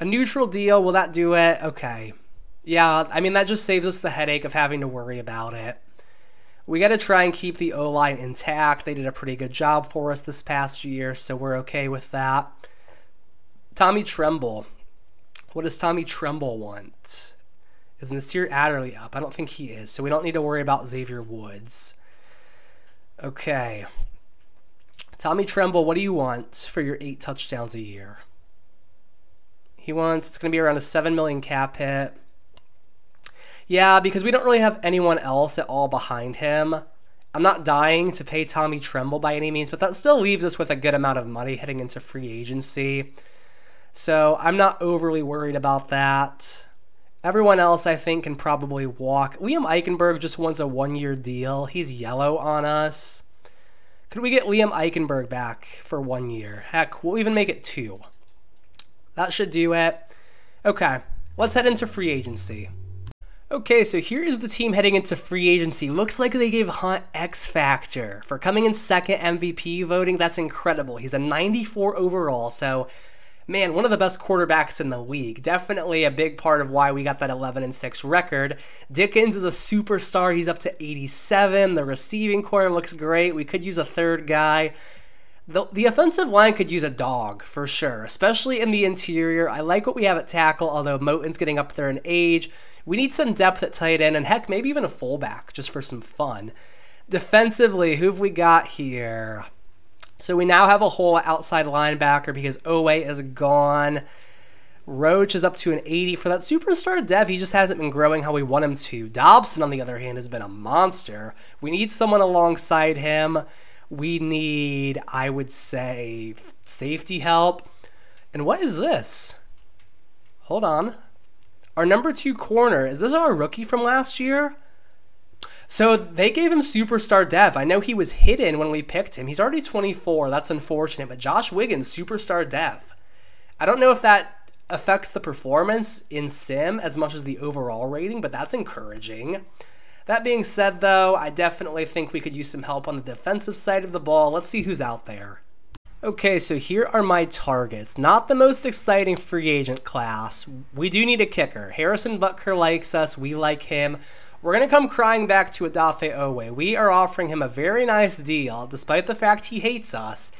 A neutral deal, will that do it? Okay. Yeah, I mean, that just saves us the headache of having to worry about it. We got to try and keep the O line intact. They did a pretty good job for us this past year, so we're okay with that. Tommy Tremble. What does Tommy Tremble want? Is Nasir Adderley up? I don't think he is, so we don't need to worry about Xavier Woods. Okay. Tommy Tremble, what do you want for your eight touchdowns a year? He wants, it's going to be around a 7 million cap hit. Yeah, because we don't really have anyone else at all behind him. I'm not dying to pay Tommy Tremble by any means, but that still leaves us with a good amount of money heading into free agency. So I'm not overly worried about that. Everyone else, I think, can probably walk. Liam Eichenberg just wants a one year deal. He's yellow on us. Could we get Liam Eichenberg back for one year? Heck, we'll even make it two. That should do it. Okay, let's head into free agency. Okay, so here is the team heading into free agency. Looks like they gave Hunt X Factor for coming in second MVP voting. That's incredible. He's a 94 overall, so man, one of the best quarterbacks in the league. Definitely a big part of why we got that 11 and 6 record. Dickens is a superstar. He's up to 87. The receiving corps looks great. We could use a third guy. The, the offensive line could use a dog for sure, especially in the interior. I like what we have at tackle, although Moton's getting up there in age. We need some depth at tight end, and heck, maybe even a fullback just for some fun. Defensively, who have we got here? So we now have a whole outside linebacker because Oweh is gone. Roach is up to an 80 for that superstar dev. He just hasn't been growing how we want him to. Dobson, on the other hand, has been a monster. We need someone alongside him. We need, I would say, safety help. And what is this? Hold on. Our number two corner, is this our rookie from last year? So they gave him superstar dev. I know he was hidden when we picked him. He's already 24. That's unfortunate. But Josh Wiggins, superstar dev. I don't know if that affects the performance in sim as much as the overall rating, but that's encouraging. That being said, though, I definitely think we could use some help on the defensive side of the ball. Let's see who's out there. Okay, so here are my targets. Not the most exciting free agent class. We do need a kicker. Harrison Butker likes us. We like him. We're going to come crying back to Odafe Oweh. We are offering him a very nice deal, despite the fact he hates us.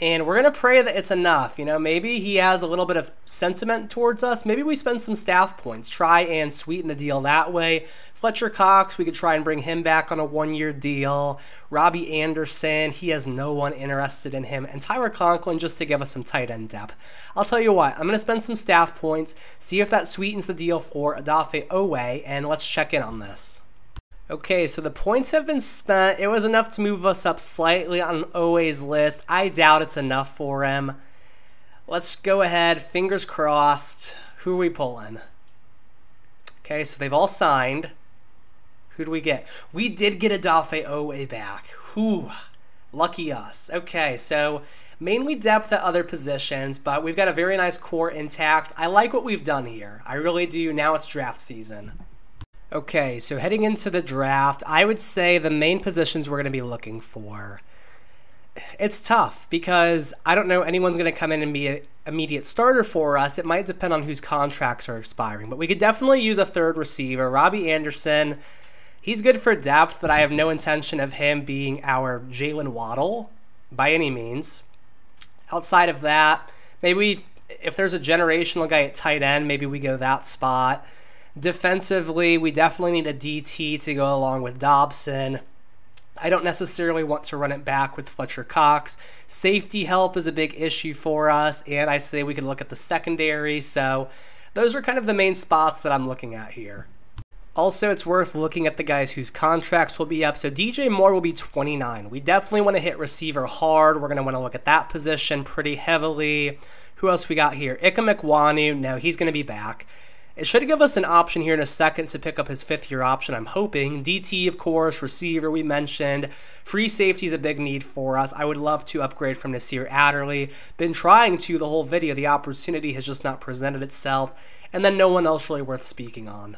And we're going to pray that it's enough. You know, maybe he has a little bit of sentiment towards us. Maybe we spend some staff points, try and sweeten the deal that way. Fletcher Cox, we could try and bring him back on a one year deal. Robbie Anderson, he has no one interested in him. And Tyler Conklin, just to give us some tight end depth. I'll tell you what, I'm going to spend some staff points, see if that sweetens the deal for Odafe Oweh, and let's check in on this. Okay, so the points have been spent. It was enough to move us up slightly on Oweh's list. I doubt it's enough for him. Let's go ahead, fingers crossed. Who are we pulling? Okay, so they've all signed. Who do we get? We did get Odafe Oweh back. Whew, lucky us. Okay, so mainly depth at other positions, but we've got a very nice core intact. I like what we've done here. I really do. Now it's draft season. Okay, so heading into the draft, I would say the main positions we're going to be looking for. It's tough because I don't know anyone's going to come in and be an immediate starter for us. It might depend on whose contracts are expiring, but we could definitely use a third receiver. Robbie Anderson, he's good for depth, but I have no intention of him being our Jaylen Waddle by any means. Outside of that, maybe if there's a generational guy at tight end, maybe we go that spot. Defensively, we definitely need a DT to go along with Dobson. I don't necessarily want to run it back with Fletcher Cox. Safety help is a big issue for us, and I say we could look at the secondary. So those are kind of the main spots that I'm looking at here. Also, it's worth looking at the guys whose contracts will be up. So DJ Moore will be 29. We definitely want to hit receiver hard. We're going to want to look at that position pretty heavily. Who else we got here? Ikem Ekwonu. No, he's going to be back. It should give us an option here in a second to pick up his fifth year option, I'm hoping. DT, of course, receiver, we mentioned. Free safety is a big need for us. I would love to upgrade from Nasir Adderley. Been trying to the whole video. The opportunity has just not presented itself. And then no one else really worth speaking on.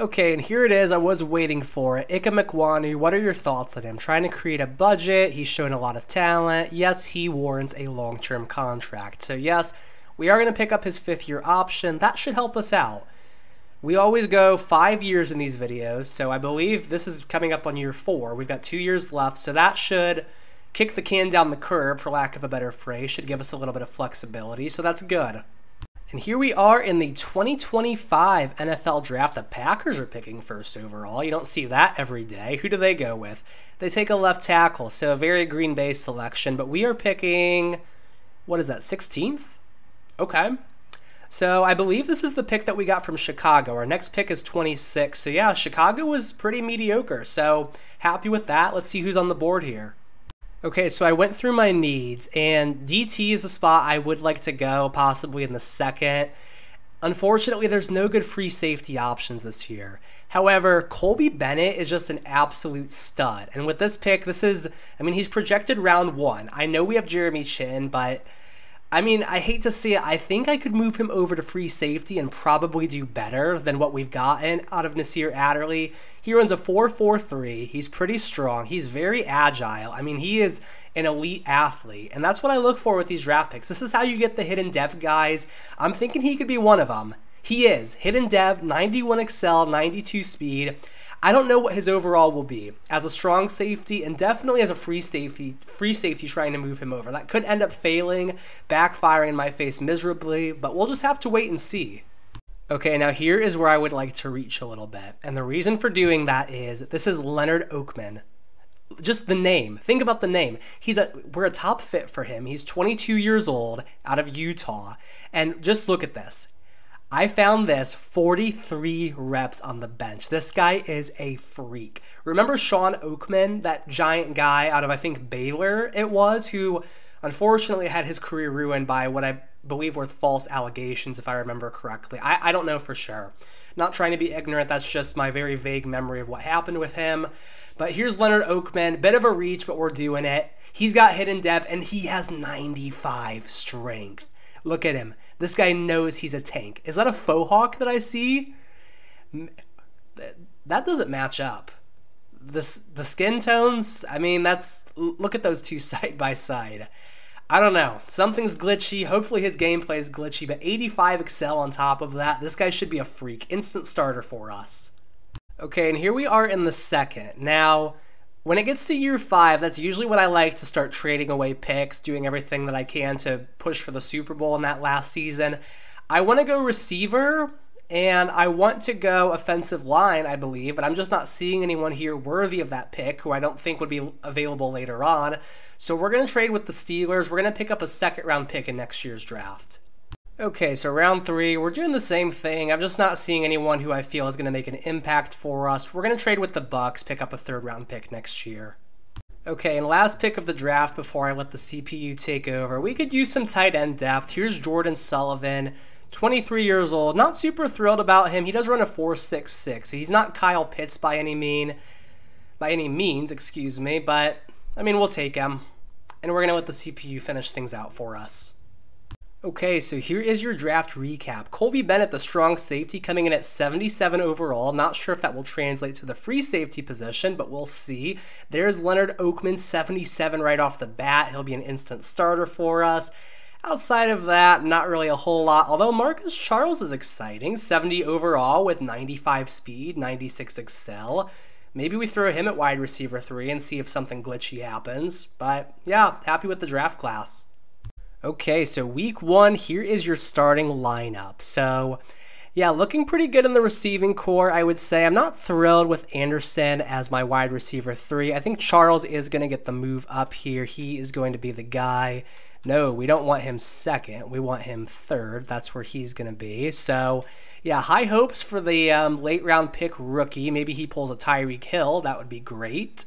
Okay, and here it is. I was waiting for it. Ikem Ekwonu, what are your thoughts on him? Trying to create a budget. He's shown a lot of talent. Yes, he warrants a long term contract. So, yes, we are going to pick up his fifth year option. That should help us out. We always go five years in these videos, so I believe this is coming up on year four. We've got two years left, so that should kick the can down the curb, for lack of a better phrase, should give us a little bit of flexibility, so that's good. And here we are in the 2025 NFL draft. The Packers are picking first overall. You don't see that every day. Who do they go with? They take a left tackle, so a very Green Bay selection, but we are picking, what is that, 16th? Okay. So I believe this is the pick that we got from Chicago. Our next pick is 26. So yeah, Chicago was pretty mediocre. So happy with that. Let's see who's on the board here. Okay, so I went through my needs, and DT is a spot I would like to go, possibly in the second. Unfortunately, there's no good free safety options this year. However, Colby Bennett is just an absolute stud. And with this pick, this is, I mean, he's projected round one. I know we have Jeremy Chinn, but I mean, I hate to see it. I think I could move him over to free safety and probably do better than what we've gotten out of Nasir Adderley. He runs a 4-4-3. He's pretty strong. He's very agile. I mean, he is an elite athlete, and that's what I look for with these draft picks. This is how you get the hidden dev guys. I'm thinking he could be one of them. He is hidden dev, 91 excel, 92 speed. I don't know what his overall will be as a strong safety and definitely as a free safety, free safety trying to move him over. That could end up failing, backfiring in my face miserably, but we'll just have to wait and see. Okay, now here is where I would like to reach a little bit. And the reason for doing that is this is Leonard Oakman. Just the name. Think about the name. He's a we're a top fit for him. He's 22 years old out of Utah. And just look at this. I found this 43 reps on the bench. This guy is a freak. Remember Shawn Oakman, that giant guy out of, I think, Baylor it was, who unfortunately had his career ruined by what I believe were false allegations, if I remember correctly. I, I don't know for sure. Not trying to be ignorant, that's just my very vague memory of what happened with him. But here's Leonard Oakman, bit of a reach, but we're doing it. He's got hidden dev, and he has 95 strength. Look at him. This guy knows he's a tank. Is that a faux hawk that I see? That doesn't match up. The, the skin tones, I mean, that's. Look at those two <laughs> side by side. I don't know. Something's glitchy. Hopefully his gameplay is glitchy, but 85 Excel on top of that. This guy should be a freak. Instant starter for us. Okay, and here we are in the second. Now, when it gets to year five, that's usually when I like to start trading away picks, doing everything that I can to push for the Super Bowl in that last season. I want to go receiver and I want to go offensive line, I believe, but I'm just not seeing anyone here worthy of that pick who I don't think would be available later on. So we're going to trade with the Steelers. We're going to pick up a second round pick in next year's draft. Okay, so round three, we're doing the same thing. I'm just not seeing anyone who I feel is going to make an impact for us. We're going to trade with the Bucs, pick up a third round pick next year. Okay, and last pick of the draft before I let the CPU take over, we could use some tight end depth. Here's Jordan Sullivan, 23 years old. Not super thrilled about him. He does run a 4.66, so he's not Kyle Pitts by any mean, by any means, excuse me. But I mean, we'll take him, and we're gonna let the CPU finish things out for us. Okay, so here is your draft recap. Colby Bennett, the strong safety, coming in at 77 overall. Not sure if that will translate to the free safety position, but we'll see. There's Leonard Oakman, 77 right off the bat. He'll be an instant starter for us. Outside of that, not really a whole lot. Although Marcus Charles is exciting, 70 overall with 95 speed, 96 excel. Maybe we throw him at wide receiver three and see if something glitchy happens. But yeah, happy with the draft class. Okay, so week one, here is your starting lineup. So, yeah, looking pretty good in the receiving corps, I would say. I'm not thrilled with Anderson as my wide receiver three. I think Charles is going to get the move up here. He is going to be the guy. No, we don't want him second. We want him third. That's where he's going to be. So, yeah, high hopes for the um, late round pick rookie. Maybe he pulls a Tyreek Hill. That would be great.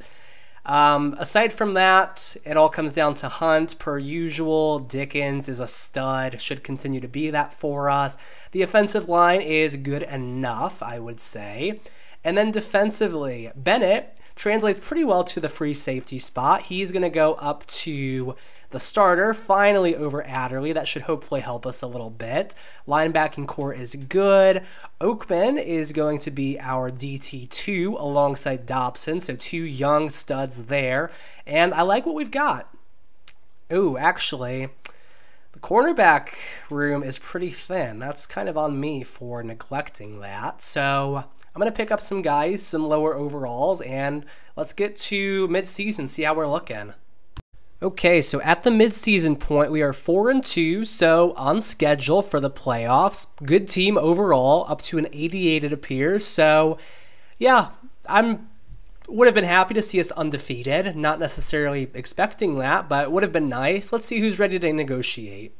Um, aside from that, it all comes down to Hunt per usual. Dickens is a stud, should continue to be that for us. The offensive line is good enough, I would say. And then defensively, Bennett translates pretty well to the free safety spot. He's going to go up to the starter, finally over Adderley. That should hopefully help us a little bit. Linebacking corps is good. Oakman is going to be our DT2 alongside Dobson, so two young studs there. And I like what we've got. Ooh, actually, the cornerback room is pretty thin. That's kind of on me for neglecting that. So I'm going to pick up some guys, some lower overalls, and let's get to midseason, see how we're looking. Okay, so at the midseason point, we are 4 and 2, so on schedule for the playoffs. Good team overall, up to an 88 it appears. So, yeah, I'm would have been happy to see us undefeated. Not necessarily expecting that, but would have been nice. Let's see who's ready to negotiate.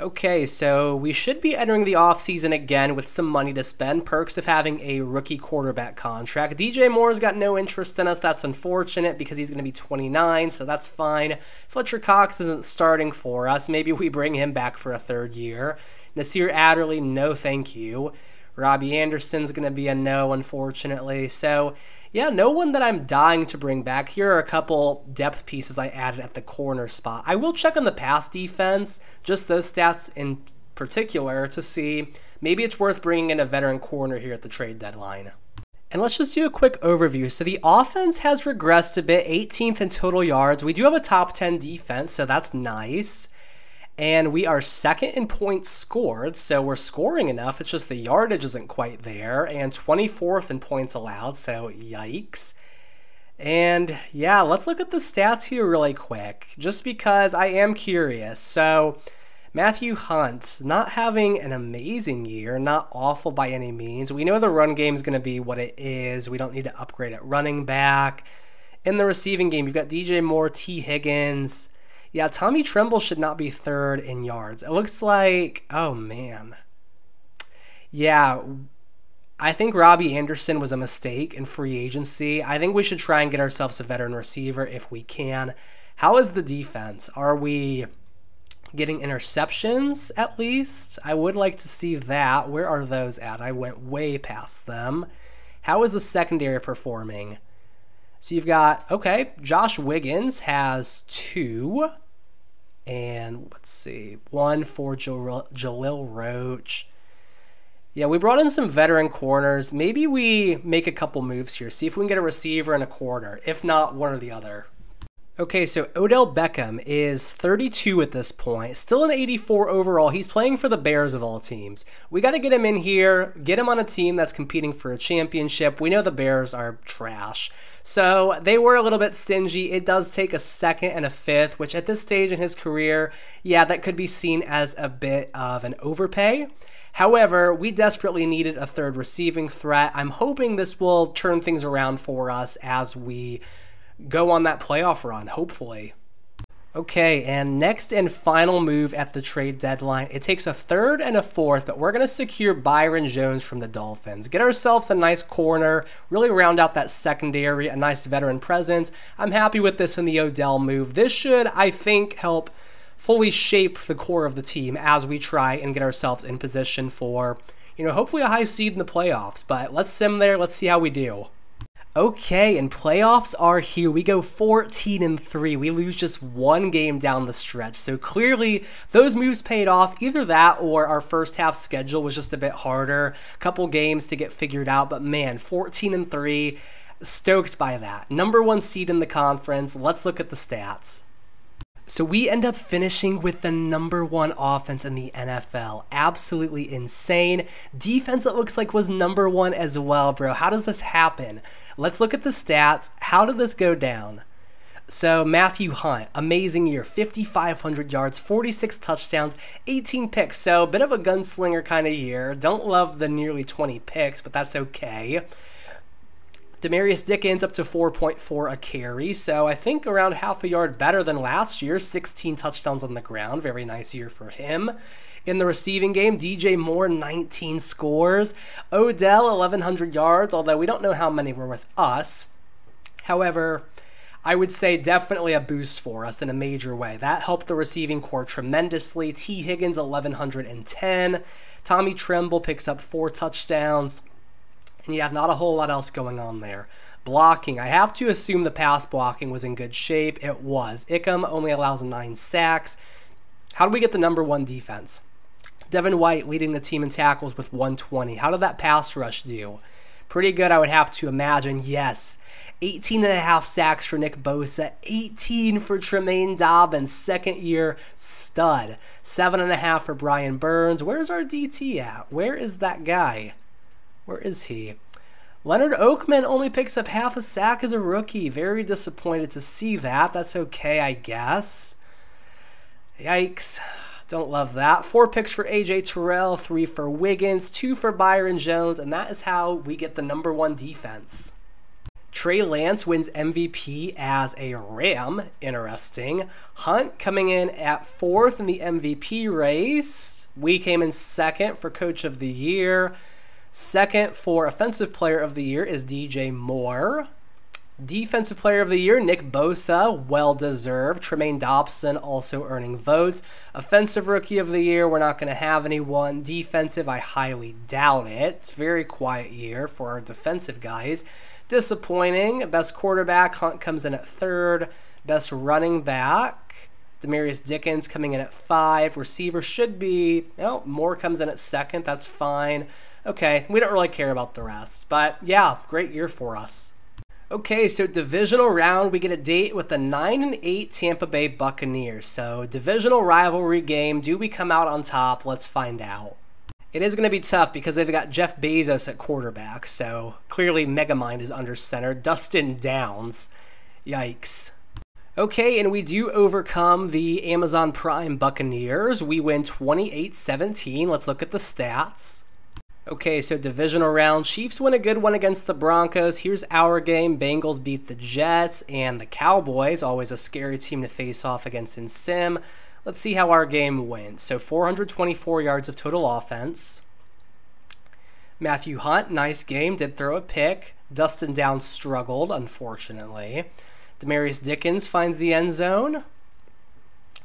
Okay, so we should be entering the offseason again with some money to spend. Perks of having a rookie quarterback contract. DJ Moore's got no interest in us. That's unfortunate because he's going to be 29, so that's fine. Fletcher Cox isn't starting for us. Maybe we bring him back for a third year. Nasir Adderley, no thank you. Robbie Anderson's going to be a no, unfortunately. So, yeah, no one that I'm dying to bring back. Here are a couple depth pieces I added at the corner spot. I will check on the pass defense, just those stats in particular, to see maybe it's worth bringing in a veteran corner here at the trade deadline. And let's just do a quick overview. So the offense has regressed a bit, 18th in total yards. We do have a top 10 defense, so that's nice. And we are second in points scored, so we're scoring enough. It's just the yardage isn't quite there. And 24th in points allowed, so yikes. And yeah, let's look at the stats here really quick, just because I am curious. So Matthew Hunt, not having an amazing year, not awful by any means. We know the run game is going to be what it is. We don't need to upgrade at running back. In the receiving game, you've got DJ Moore, Tee Higgins. Yeah, Tommy Tremble should not be third in yards. It looks like, oh man. Yeah, I think Robbie Anderson was a mistake in free agency. I think we should try and get ourselves a veteran receiver if we can. How is the defense? Are we getting interceptions at least. I would like to see that. Where are those at? I went way past them. How is the secondary performing? So you've got, okay, Josh Wiggins has two. And let's see, one for Jalil Roach. Yeah, we brought in some veteran corners. Maybe we make a couple moves here, see if we can get a receiver and a corner. If not, one or the other. Okay, so Odell Beckham is 32 at this point, still an 84 overall. He's playing for the Bears of all teams. We got to get him in here, get him on a team that's competing for a championship. We know the Bears are trash. So they were a little bit stingy. It does take a second and a fifth, which at this stage in his career, yeah, that could be seen as a bit of an overpay. However, we desperately needed a third receiving threat. I'm hoping this will turn things around for us as we go on that playoff run, hopefully. Okay, and next and final move at the trade deadline. It takes a third and a fourth, but we're going to secure Byron Jones from the Dolphins. Get ourselves a nice corner, really round out that secondary, a nice veteran presence. I'm happy with this in the Odell move. This should, I think, help fully shape the core of the team as we try and get ourselves in position for, you know, hopefully a high seed in the playoffs. But let's sim there, let's see how we do. Okay, and playoffs are here. We go 14 and 3. We lose just one game down the stretch. So clearly, those moves paid off. Either that or our first half schedule was just a bit harder. A couple games to get figured out, but man, 14 and 3. Stoked by that. Number one seed in the conference. Let's look at the stats. So we end up finishing with the number one offense in the NFL. Absolutely insane. Defense, it looks like, was number one as well, bro. How does this happen? Let's look at the stats. How did this go down? So, Matthew Hunt, amazing year 5,500 yards, 46 touchdowns, 18 picks. So, a bit of a gunslinger kind of year. Don't love the nearly 20 picks, but that's okay. Demarius Dickens up to 4.4 a carry, so I think around half a yard better than last year. 16 touchdowns on the ground, very nice year for him. In the receiving game, DJ Moore 19 scores, Odell 1100 yards, although we don't know how many were with us. However, I would say definitely a boost for us in a major way. That helped the receiving corps tremendously. Tee Higgins 1110, Tommy Tremble picks up four touchdowns and you have not a whole lot else going on there. Blocking, I have to assume the pass blocking was in good shape. It was. Ikem only allows nine sacks. How do we get the number one defense? Devin White leading the team in tackles with 120. How did that pass rush do? Pretty good, I would have to imagine. Yes. 18 and a half sacks for Nick Bosa, 18 for Tremaine Dobbins, second year stud. Seven and a half for Brian Burns. Where's our DT at? Where is that guy? Where is he? Leonard Oakman only picks up half a sack as a rookie. Very disappointed to see that. That's okay, I guess. Yikes. Don't love that. Four picks for AJ Terrell, three for Wiggins, two for Byron Jones, and that is how we get the number one defense. Trey Lance wins MVP as a Ram. Interesting. Hunt coming in at fourth in the MVP race. We came in second for Coach of the Year. Second for Offensive Player of the Year is DJ Moore. Defensive Player of the Year, Nick Bosa, well deserved. Tremaine Dobson also earning votes. Offensive Rookie of the Year, we're not going to have anyone. Defensive, I highly doubt it. It's very quiet year for our defensive guys. Disappointing. Best quarterback, Hunt comes in at third. Best running back, Demarius Dickens coming in at five. Receiver should be, oh, Moore comes in at second. That's fine. Okay, we don't really care about the rest. But yeah, great year for us. Okay, so divisional round, we get a date with the 9 and 8 Tampa Bay Buccaneers. So, divisional rivalry game, do we come out on top? Let's find out. It is going to be tough because they've got Jeff Bezos at quarterback, so clearly Megamind is under center. Dustin Downs. Yikes. Okay, and we do overcome the Amazon Prime Buccaneers. We win 28 17. Let's look at the stats. Okay, so divisional round. Chiefs win a good one against the Broncos. Here's our game. Bengals beat the Jets and the Cowboys. Always a scary team to face off against in Sim. Let's see how our game went. So 424 yards of total offense. Matthew Hunt, nice game, did throw a pick. Dustin Down struggled, unfortunately. Demarius Dickens finds the end zone.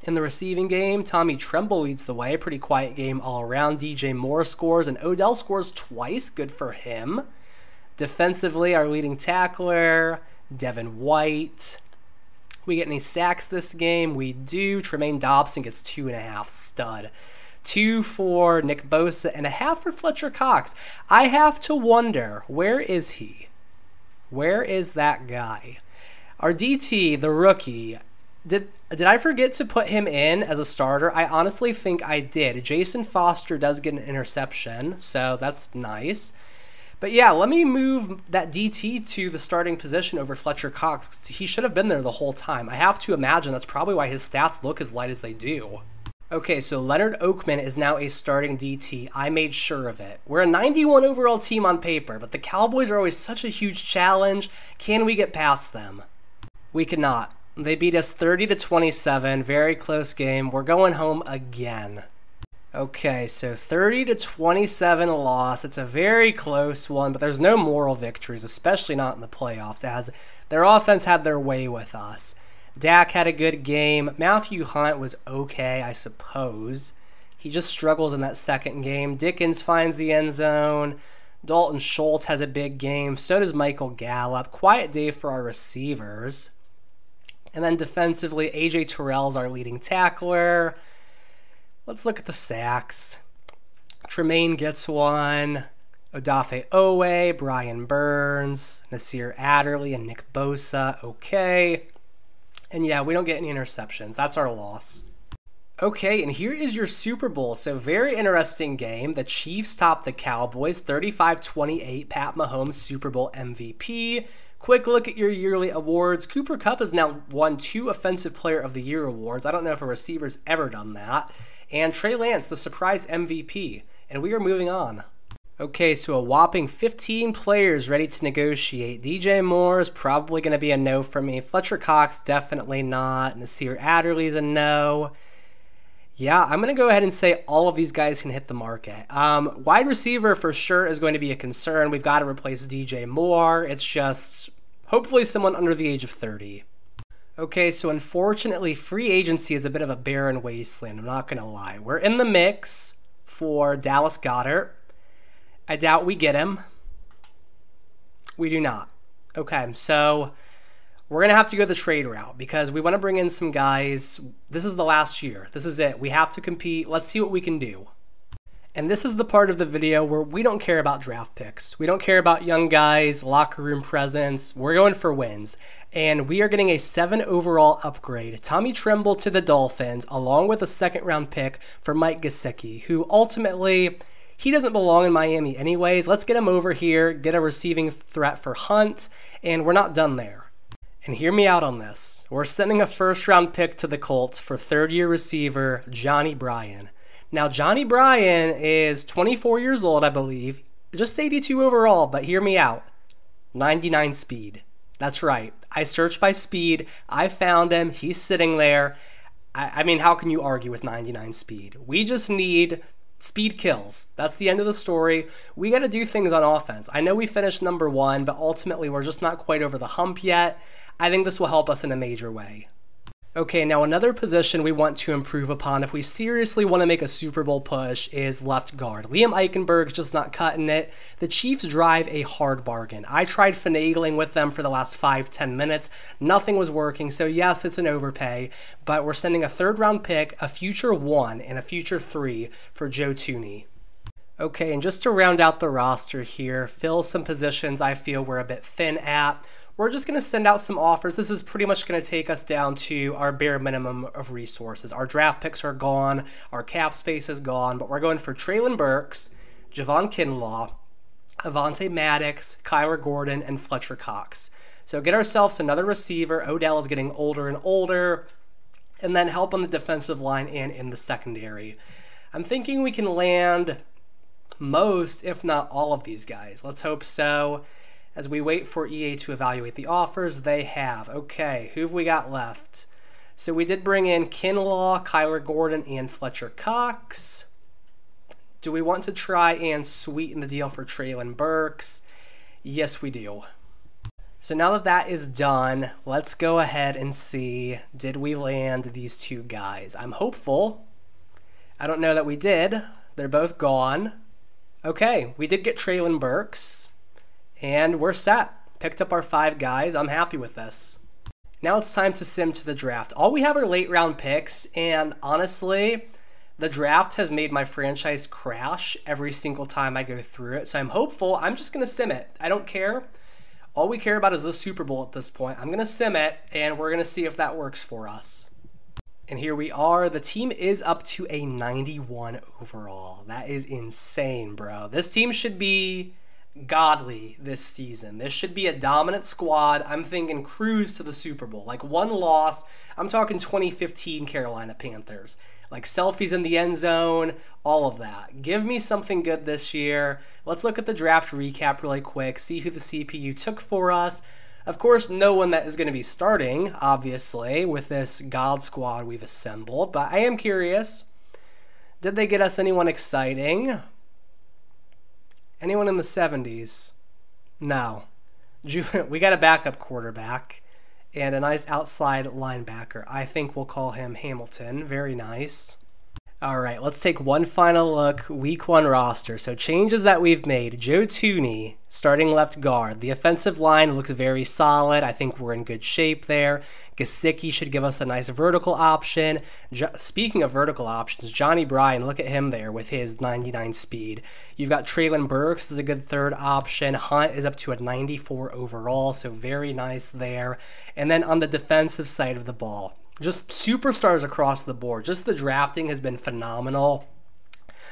In the receiving game, Tommy Tremble leads the way. Pretty quiet game all around. DJ Moore scores, and Odell scores twice. Good for him. Defensively, our leading tackler, Devin White. We get any sacks this game? We do. Tremaine Dobson gets two and a half. Stud. Two for Nick Bosa and a half for Fletcher Cox. I have to wonder, where is he? Where is that guy? Our DT, the rookie, did did I forget to put him in as a starter? I honestly think I did. Jason Foster does get an interception, so that's nice. But yeah, let me move that DT to the starting position over Fletcher Cox. He should have been there the whole time. I have to imagine that's probably why his stats look as light as they do. Okay, so Leonard Oakman is now a starting DT. I made sure of it. We're a 91 overall team on paper, but the Cowboys are always such a huge challenge. Can we get past them? We cannot. They beat us 30 to 27. Very close game. We're going home again. Okay, so 30 to 27 loss. It's a very close one, but there's no moral victories, especially not in the playoffs, as their offense had their way with us. Dak had a good game. Matthew Hunt was okay, I suppose. He just struggles in that second game. Dickens finds the end zone. Dalton Schultz has a big game. So does Michael Gallup. Quiet day for our receivers. And then defensively, AJ Terrell's our leading tackler. Let's look at the sacks. Tremaine gets one. Odafe Oweh, Brian Burns, Nasir Adderley, and Nick Bosa. Okay. And yeah, we don't get any interceptions. That's our loss. Okay, and here is your Super Bowl. So, very interesting game. The Chiefs top the Cowboys 35 28. Pat Mahomes, Super Bowl MVP. Quick look at your yearly awards. Cooper Kupp has now won two Offensive Player of the Year awards. I don't know if a receiver's ever done that. And Trey Lance, the surprise MVP. And we are moving on. Okay, so a whopping 15 players ready to negotiate. DJ Moore is probably going to be a no for me. Fletcher Cox, definitely not. Nasir Adderley's a no. Yeah, I'm going to go ahead and say all of these guys can hit the market. Um, wide receiver for sure is going to be a concern. We've got to replace DJ Moore. It's just hopefully someone under the age of 30. Okay, so unfortunately, free agency is a bit of a barren wasteland. I'm not going to lie. We're in the mix for Dallas Goedert. I doubt we get him. We do not. Okay, so we're going to have to go the trade route because we want to bring in some guys. This is the last year. This is it. We have to compete. Let's see what we can do. And this is the part of the video where we don't care about draft picks. We don't care about young guys, locker room presence. We're going for wins. And we are getting a seven overall upgrade. Tommy Tremble to the Dolphins, along with a second round pick for Mike Gesicki, who ultimately he doesn't belong in Miami anyways. Let's get him over here, get a receiving threat for Hunt, and we're not done there. And hear me out on this. We're sending a first round pick to the Colts for third year receiver Johnny Bryan. Now, Johnny Bryan is 24 years old, I believe, just 82 overall, but hear me out 99 speed. That's right. I searched by speed. I found him. He's sitting there. I, I mean, how can you argue with 99 speed? We just need speed kills. That's the end of the story. We got to do things on offense. I know we finished number one, but ultimately we're just not quite over the hump yet. I think this will help us in a major way. Okay, now another position we want to improve upon if we seriously want to make a Super Bowl push is left guard. Liam Eichenberg's just not cutting it. The Chiefs drive a hard bargain. I tried finagling with them for the last five, ten minutes. Nothing was working, so yes, it's an overpay, but we're sending a third round pick, a future one, and a future three for Joe Thuney. Okay, and just to round out the roster here, fill some positions I feel we're a bit thin at we're just going to send out some offers. This is pretty much going to take us down to our bare minimum of resources. Our draft picks are gone, our cap space is gone, but we're going for Treylon Burks, Javon Kinlaw, Avonte Maddox, Kyler Gordon, and Fletcher Cox. So get ourselves another receiver. Odell is getting older and older, and then help on the defensive line and in the secondary. I'm thinking we can land most, if not all of these guys. Let's hope so. As we wait for EA to evaluate the offers, they have. Okay, who have we got left? So we did bring in Kinlaw, Kyler Gordon, and Fletcher Cox. Do we want to try and sweeten the deal for Treylon Burks? Yes, we do. So now that that is done, let's go ahead and see, did we land these two guys? I'm hopeful. I don't know that we did. They're both gone. Okay, we did get Treylon Burks and we're set. Picked up our five guys. I'm happy with this. Now it's time to sim to the draft. All we have are late round picks, and honestly, the draft has made my franchise crash every single time I go through it. So I'm hopeful. I'm just going to sim it. I don't care. All we care about is the Super Bowl at this point. I'm going to sim it, and we're going to see if that works for us. And here we are. The team is up to a 91 overall. That is insane, bro. This team should be godly this season. This should be a dominant squad. I'm thinking cruise to the Super Bowl. Like one loss. I'm talking 2015 Carolina Panthers. Like selfies in the end zone, all of that. Give me something good this year. Let's look at the draft recap really quick, see who the CPU took for us. Of course, no one that is going to be starting, obviously, with this God squad we've assembled, but I am curious. Did they get us anyone exciting? Anyone in the 70s? No. <laughs> We got a backup quarterback and a nice outside linebacker. I think we'll call him Hamilton. Very nice. All right, let's take one final look. Week one roster. So changes that we've made. Joe Thuney, starting left guard. The offensive line looks very solid. I think we're in good shape there. Gesicki should give us a nice vertical option. Jo- Speaking of vertical options, Johnny Bryan, look at him there with his 99 speed. You've got Treylon Burks is a good third option. Hunt is up to a 94 overall, so very nice there. And then on the defensive side of the ball, just superstars across the board. Just the drafting has been phenomenal.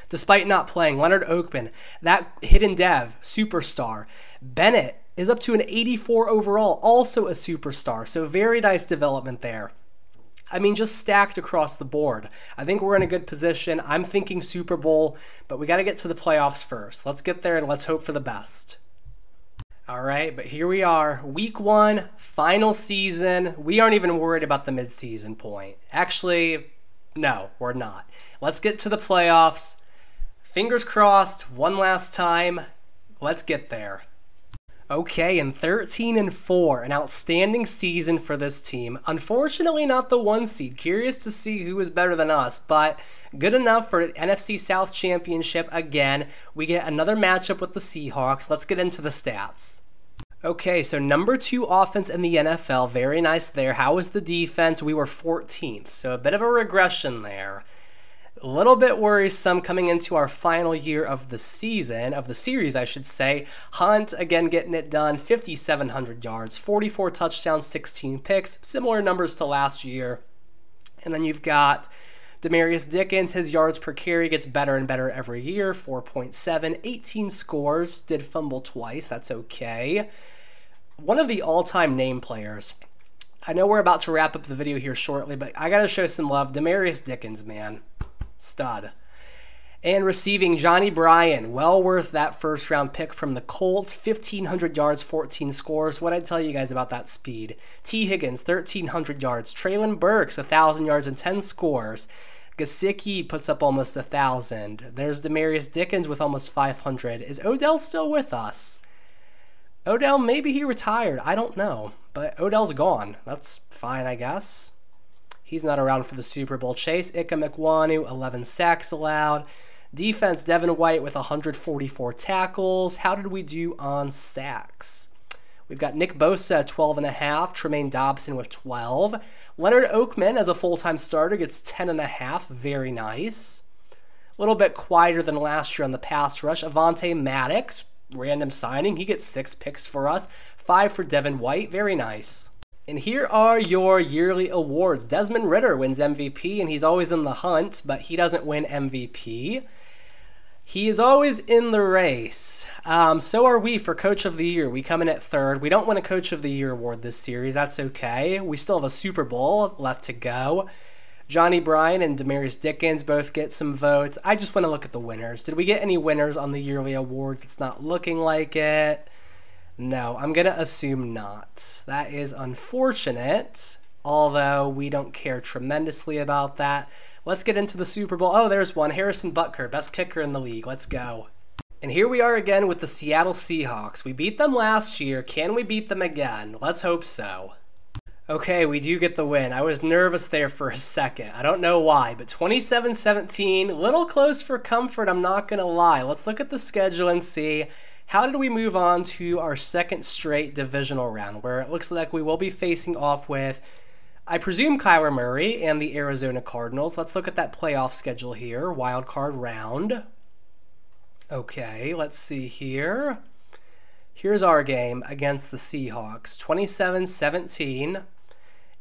Despite not playing, Leonard Oakman, that hidden dev, superstar. Bennett is up to an 84 overall, also a superstar. So very nice development there. I mean, just stacked across the board. I think we're in a good position. I'm thinking Super Bowl, but we got to get to the playoffs first. Let's get there and let's hope for the best. All right, but here we are, week one, final season. We aren't even worried about the midseason point. Actually, no, we're not. Let's get to the playoffs. Fingers crossed, one last time. Let's get there. Okay, and 13 and 4, an outstanding season for this team. Unfortunately, not the one seed. Curious to see who is better than us, but good enough for the NFC South Championship again. We get another matchup with the Seahawks. Let's get into the stats. Okay, so number two offense in the NFL, very nice there. How was the defense? We were 14th, so a bit of a regression there. A little bit worrisome coming into our final year of the season, of the series, I should say. Hunt, again, getting it done 5,700 yards, 44 touchdowns, 16 picks, similar numbers to last year. And then you've got Demarius Dickens, his yards per carry gets better and better every year 4.7, 18 scores, did fumble twice, that's okay. One of the all time name players. I know we're about to wrap up the video here shortly, but I gotta show some love. Demarius Dickens, man. Stud. And receiving Johnny Bryan, well worth that first round pick from the Colts. 1,500 yards, 14 scores. What I tell you guys about that speed? Tee Higgins, 1,300 yards. Treylon Burks, 1,000 yards and 10 scores. Gesicki puts up almost a thousand. There's Demarius Dickens with almost 500. Is Odell still with us? Odell, maybe he retired. I don't know. But Odell's gone. That's fine, I guess. He's not around for the Super Bowl. Chase Ikem 11 sacks allowed. Defense, Devin White with 144 tackles. How did we do on sacks? We've got Nick Bosa at 12 and a half, Tremaine Dobson with 12. Leonard Oakman as a full-time starter gets 10 and a half, very nice. A little bit quieter than last year on the pass rush. Avonte Maddox, random signing, he gets six picks for us, five for Devin White, very nice. And here are your yearly awards. Desmond Ridder wins MVP, and he's always in the hunt, but he doesn't win MVP. He is always in the race. Um, so are we for Coach of the Year. We come in at third. We don't win a Coach of the Year award this series. That's okay. We still have a Super Bowl left to go. Johnny Bryan and Demarius Dickens both get some votes. I just want to look at the winners. Did we get any winners on the yearly awards? It's not looking like it. No, I'm going to assume not. That is unfortunate, although we don't care tremendously about that. Let's get into the Super Bowl. Oh, there's one. Harrison Butker, best kicker in the league. Let's go. And here we are again with the Seattle Seahawks. We beat them last year. Can we beat them again? Let's hope so. Okay, we do get the win. I was nervous there for a second. I don't know why, but 27 17, little close for comfort, I'm not going to lie. Let's look at the schedule and see how did we move on to our second straight divisional round, where it looks like we will be facing off with I presume Kyler Murray and the Arizona Cardinals. Let's look at that playoff schedule here. Wild card round. Okay, let's see here. Here's our game against the Seahawks 27 17.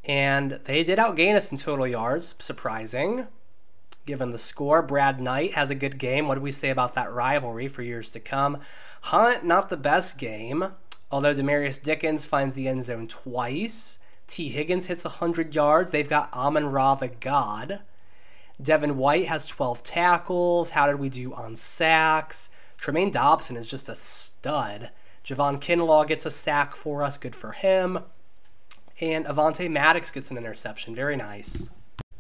And they did outgain us in total yards. Surprising. Given the score, Brad Knight has a good game. What do we say about that rivalry for years to come? Hunt, not the best game. Although Demarius Dickens finds the end zone twice. Tee Higgins hits 100 yards. They've got Amon Ra the God. Devin White has 12 tackles. How did we do on sacks? Tremaine Dobson is just a stud. Javon Kinlaw gets a sack for us. Good for him. And Avonte Maddox gets an interception. Very nice.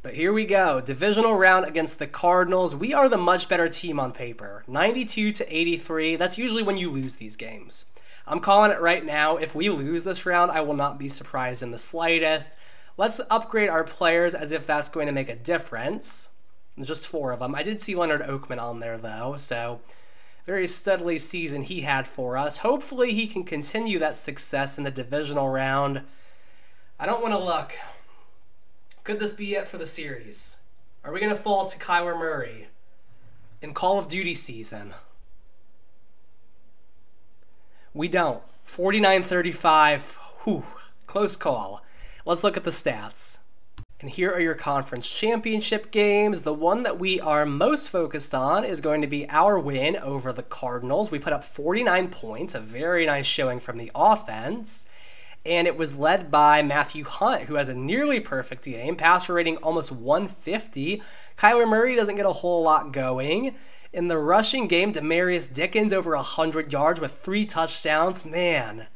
But here we go. Divisional round against the Cardinals. We are the much better team on paper. 92 to 83. That's usually when you lose these games. I'm calling it right now. If we lose this round, I will not be surprised in the slightest. Let's upgrade our players as if that's going to make a difference. Just four of them. I did see Leonard Oakman on there, though, so very studly season he had for us. Hopefully he can continue that success in the divisional round. I don't want to look. Could this be it for the series? Are we going to fall to Kyler Murray in Call of Duty season? We don't. 49 35. Whew. Close call. Let's look at the stats. And here are your conference championship games. The one that we are most focused on is going to be our win over the Cardinals. We put up 49 points, a very nice showing from the offense. And it was led by Matthew Hunt, who has a nearly perfect game, passer rating almost 150. Kyler Murray doesn't get a whole lot going. In the rushing game, Demarius Dickens over 100 yards with three touchdowns. Man,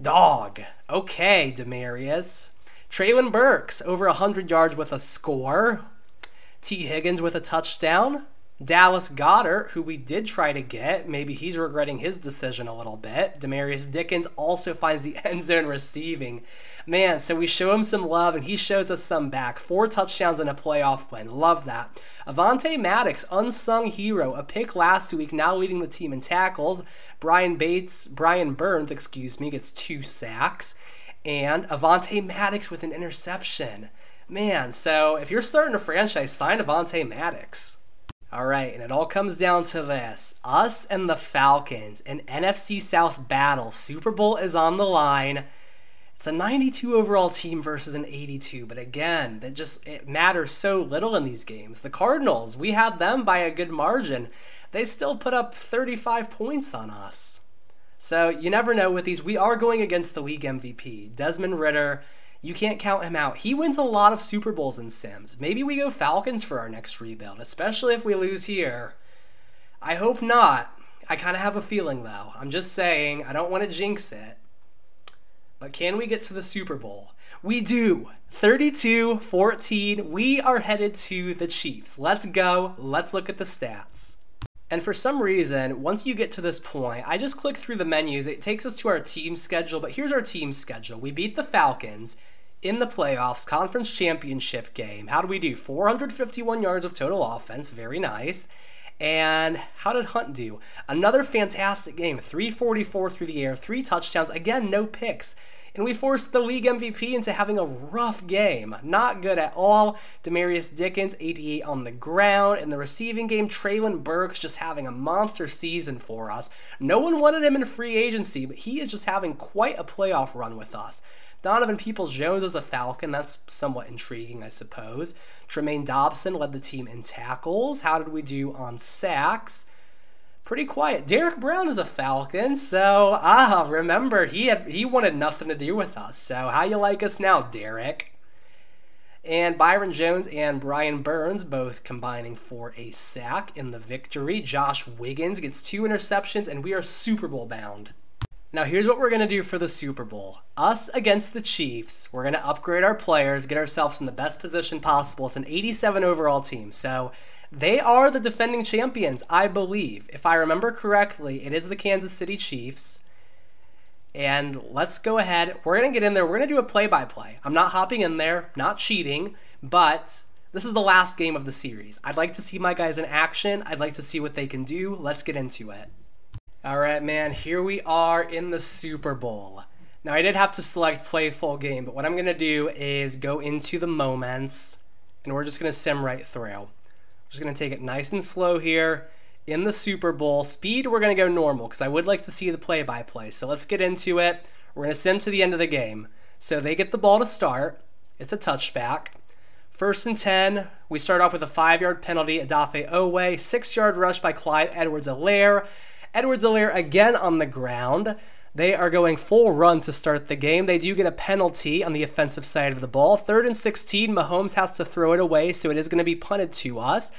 dog. Okay, Demarius. Treylon Burks over 100 yards with a score. Tee Higgins with a touchdown. Dallas Goedert, who we did try to get, maybe he's regretting his decision a little bit. Demarius Dickens also finds the <laughs> end zone receiving. Man, so we show him some love and he shows us some back. Four touchdowns in a playoff win. Love that. Avonte Maddox, unsung hero, a pick last week, now leading the team in tackles. Brian Bates, Brian Burns, excuse me, gets two sacks. And Avonte Maddox with an interception. Man, so if you're starting a franchise, sign Avonte Maddox. All right, and it all comes down to this us and the Falcons, an NFC South battle. Super Bowl is on the line. It's a 92 overall team versus an 82, but again, that just it matters so little in these games. The Cardinals, we had them by a good margin. They still put up 35 points on us. So you never know with these. We are going against the league MVP, Desmond Ridder. You can't count him out. He wins a lot of Super Bowls in Sims. Maybe we go Falcons for our next rebuild, especially if we lose here. I hope not. I kind of have a feeling, though. I'm just saying, I don't want to jinx it. But can we get to the Super Bowl? We do. 32 14. We are headed to the Chiefs. Let's go. Let's look at the stats. And for some reason, once you get to this point, I just click through the menus. It takes us to our team schedule, but here's our team schedule. We beat the Falcons in the playoffs, conference championship game. How do we do? 451 yards of total offense. Very nice. And how did Hunt do? Another fantastic game. 344 through the air, three touchdowns. Again, no picks and we forced the league MVP into having a rough game. Not good at all. Demarius Dickens, 88 on the ground. In the receiving game, Treylon Burks just having a monster season for us. No one wanted him in free agency, but he is just having quite a playoff run with us. Donovan Peoples Jones is a Falcon. That's somewhat intriguing, I suppose. Tremaine Dobson led the team in tackles. How did we do on sacks? pretty quiet. Derrick Brown is a Falcon, so ah, remember he had he wanted nothing to do with us. So how you like us now, Derrick? And Byron Jones and Brian Burns both combining for a sack in the victory. Josh Wiggins gets two interceptions, and we are Super Bowl bound. Now, here's what we're going to do for the Super Bowl. Us against the Chiefs. We're going to upgrade our players, get ourselves in the best position possible. It's an 87 overall team. So they are the defending champions, I believe. If I remember correctly, it is the Kansas City Chiefs. And let's go ahead. We're going to get in there. We're going to do a play by play. I'm not hopping in there, not cheating, but this is the last game of the series. I'd like to see my guys in action. I'd like to see what they can do. Let's get into it. All right, man, here we are in the Super Bowl. Now, I did have to select play full game, but what I'm going to do is go into the moments, and we're just going to sim right through. I'm Just going to take it nice and slow here in the Super Bowl. Speed, we're going to go normal because I would like to see the play-by-play. So let's get into it. We're going to sim to the end of the game. So they get the ball to start. It's a touchback. First and 10, we start off with a five-yard penalty, Odafe Oweh. Six-yard rush by Clyde Edwards-Helaire. Edwards-Helaire again on the ground. They are going full run to start the game. They do get a penalty on the offensive side of the ball. Third and 16, Mahomes has to throw it away, so it is going to be punted to us.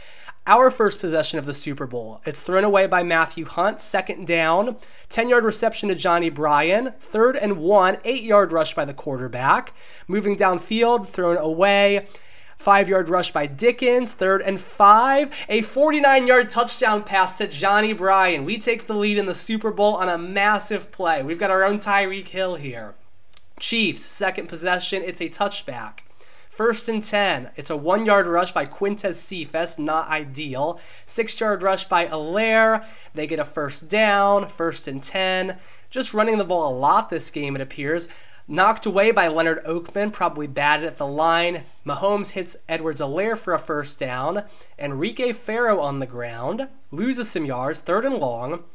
Our first possession of the Super Bowl. It's thrown away by Matthew Hunt. Second down, 10 yard reception to Johnny Bryan. Third and one, eight yard rush by the quarterback. Moving downfield, thrown away. Five yard rush by Dickens. Third and five. A 49 yard touchdown pass to Johnny Bryan. We take the lead in the Super Bowl on a massive play. We've got our own Tyreek Hill here. Chiefs, second possession. It's a touchback. First and 10. It's a one yard rush by Quintez Cephas, not ideal. Six yard rush by Helaire. They get a first down. First and 10. Just running the ball a lot this game, it appears. Knocked away by Leonard Oakman, probably batted at the line. Mahomes hits Edwards-Helaire for a first down. Enrique Farrow on the ground, loses some yards, third and long.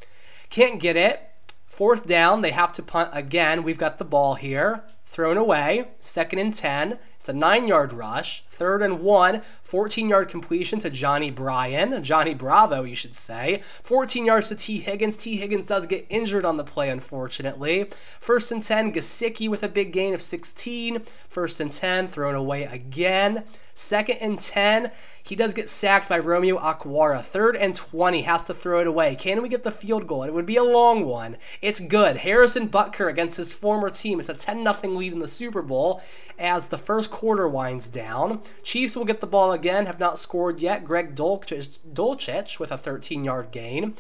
Can't get it. Fourth down, they have to punt again. We've got the ball here. Thrown away. Second and 10. It's a nine yard rush. Third and one, 14 yard completion to Johnny Bryan. Johnny Bravo, you should say. 14 yards to Tee Higgins. Tee Higgins does get injured on the play, unfortunately. First and 10, Gesicki with a big gain of 16. First and 10, thrown away again. Second and 10, he does get sacked by Romeo Okwara. Third and 20, has to throw it away. Can we get the field goal? It would be a long one. It's good. Harrison Butker against his former team. It's a 10 0 lead in the Super Bowl as the first quarter winds down. Chiefs will get the ball again, have not scored yet. Greg Dulcich with a 13 yard gain.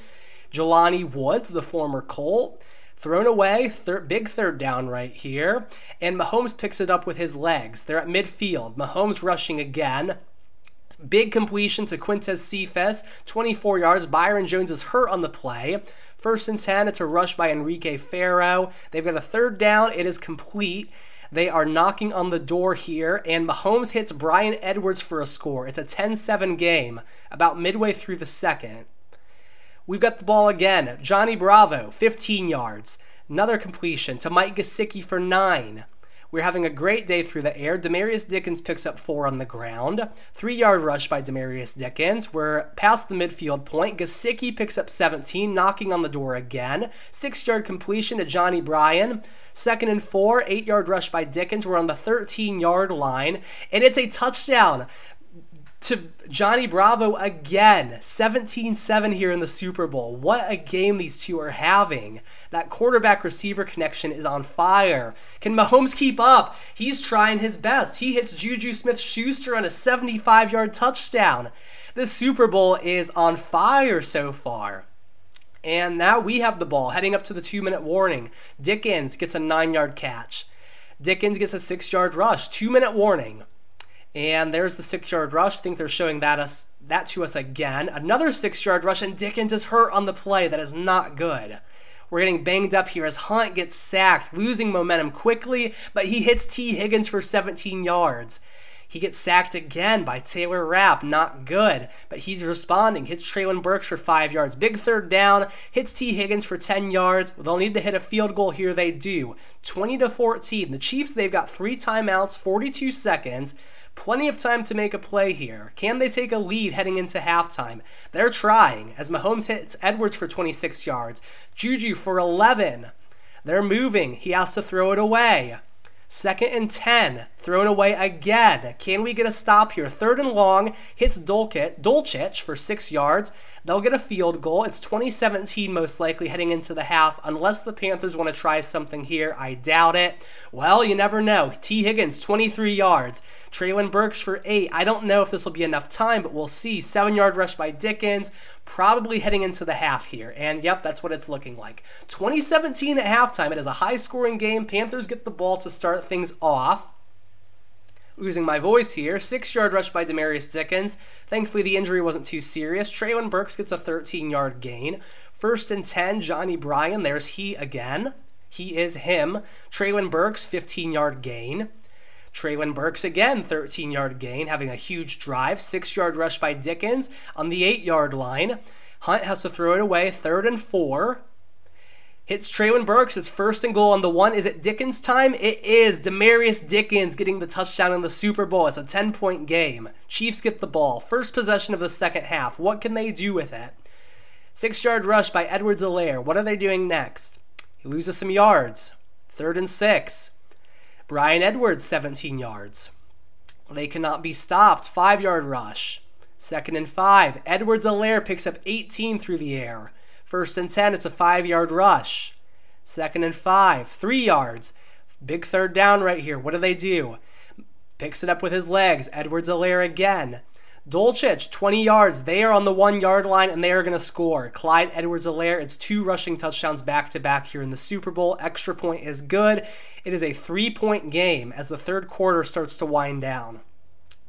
Jelani Woods, the former Colt thrown away, third, big third down right here, and Mahomes picks it up with his legs. They're at midfield. Mahomes rushing again. Big completion to Quintez Cephas, 24 yards. Byron Jones is hurt on the play. First and 10, it's a rush by Enrique Farrow. They've got a third down. It is complete. They are knocking on the door here, and Mahomes hits Bryan Edwards for a score. It's a 10 7 game, about midway through the second. We've got the ball again. Johnny Bravo, 15 yards. Another completion to Mike Gesicki for nine. We're having a great day through the air. Demarius Dickens picks up four on the ground. Three yard rush by Demarius Dickens. We're past the midfield point. Gesicki picks up 17, knocking on the door again. Six yard completion to Johnny Bryan. Second and four, eight yard rush by Dickens. We're on the 13 yard line, and it's a touchdown. To Johnny Bravo again. 17 7 here in the Super Bowl. What a game these two are having. That quarterback receiver connection is on fire. Can Mahomes keep up? He's trying his best. He hits Juju Smith Schuster on a 75 yard touchdown. The Super Bowl is on fire so far. And now we have the ball heading up to the two minute warning. Dickens gets a nine yard catch. Dickens gets a six yard rush. Two minute warning. And there's the six yard rush. I think they're showing that us that to us again. Another six yard rush, and Dickens is hurt on the play. That is not good. We're getting banged up here as Hunt gets sacked, losing momentum quickly, but he hits Tee Higgins for 17 yards. He gets sacked again by Taylor Rapp. Not good. But he's responding. Hits Treylon Burks for five yards. Big third down. Hits Tee Higgins for 10 yards. They'll need to hit a field goal here. They do. 20 to 14. The Chiefs, they've got three timeouts, 42 seconds. Plenty of time to make a play here. Can they take a lead heading into halftime? They're trying as Mahomes hits Edwards for 26 yards, Juju for 11. They're moving. He has to throw it away. Second and 10, thrown away again. Can we get a stop here? Third and long, hits Dolkit, Dulcich for six yards. They'll get a field goal. It's 2017 most likely heading into the half, unless the Panthers want to try something here. I doubt it. Well, you never know. Tee Higgins, 23 yards. Treylon Burks for eight. I don't know if this will be enough time, but we'll see. Seven yard rush by Dickens, probably heading into the half here. And yep, that's what it's looking like. 2017 at halftime. It is a high scoring game. Panthers get the ball to start things off losing my voice here. Six yard rush by Demarius Dickens. Thankfully, the injury wasn't too serious. Treylon Burks gets a 13 yard gain. First and 10, Johnny Bryan. There's he again. He is him. Treylon Burks, 15 yard gain. Treylon Burks again, 13 yard gain, having a huge drive. Six yard rush by Dickens on the eight yard line. Hunt has to throw it away, third and four. Hits Treylon Burks. It's first and goal on the one. Is it Dickens time? It is. Demarius Dickens getting the touchdown in the Super Bowl. It's a 10 point game. Chiefs get the ball. First possession of the second half. What can they do with it? Six yard rush by Edwards-Helaire. What are they doing next? He loses some yards. Third and six. Bryan Edwards, 17 yards. They cannot be stopped. Five yard rush. Second and five. Edwards-Helaire picks up 18 through the air. First and 10, it's a five yard rush. Second and five, three yards. Big third down right here. What do they do? Picks it up with his legs. Edwards-Helaire again. Dulcich, 20 yards. They are on the one yard line and they are going to score. Clyde Edwards-Helaire, it's two rushing touchdowns back to back here in the Super Bowl. Extra point is good. It is a three point game as the third quarter starts to wind down.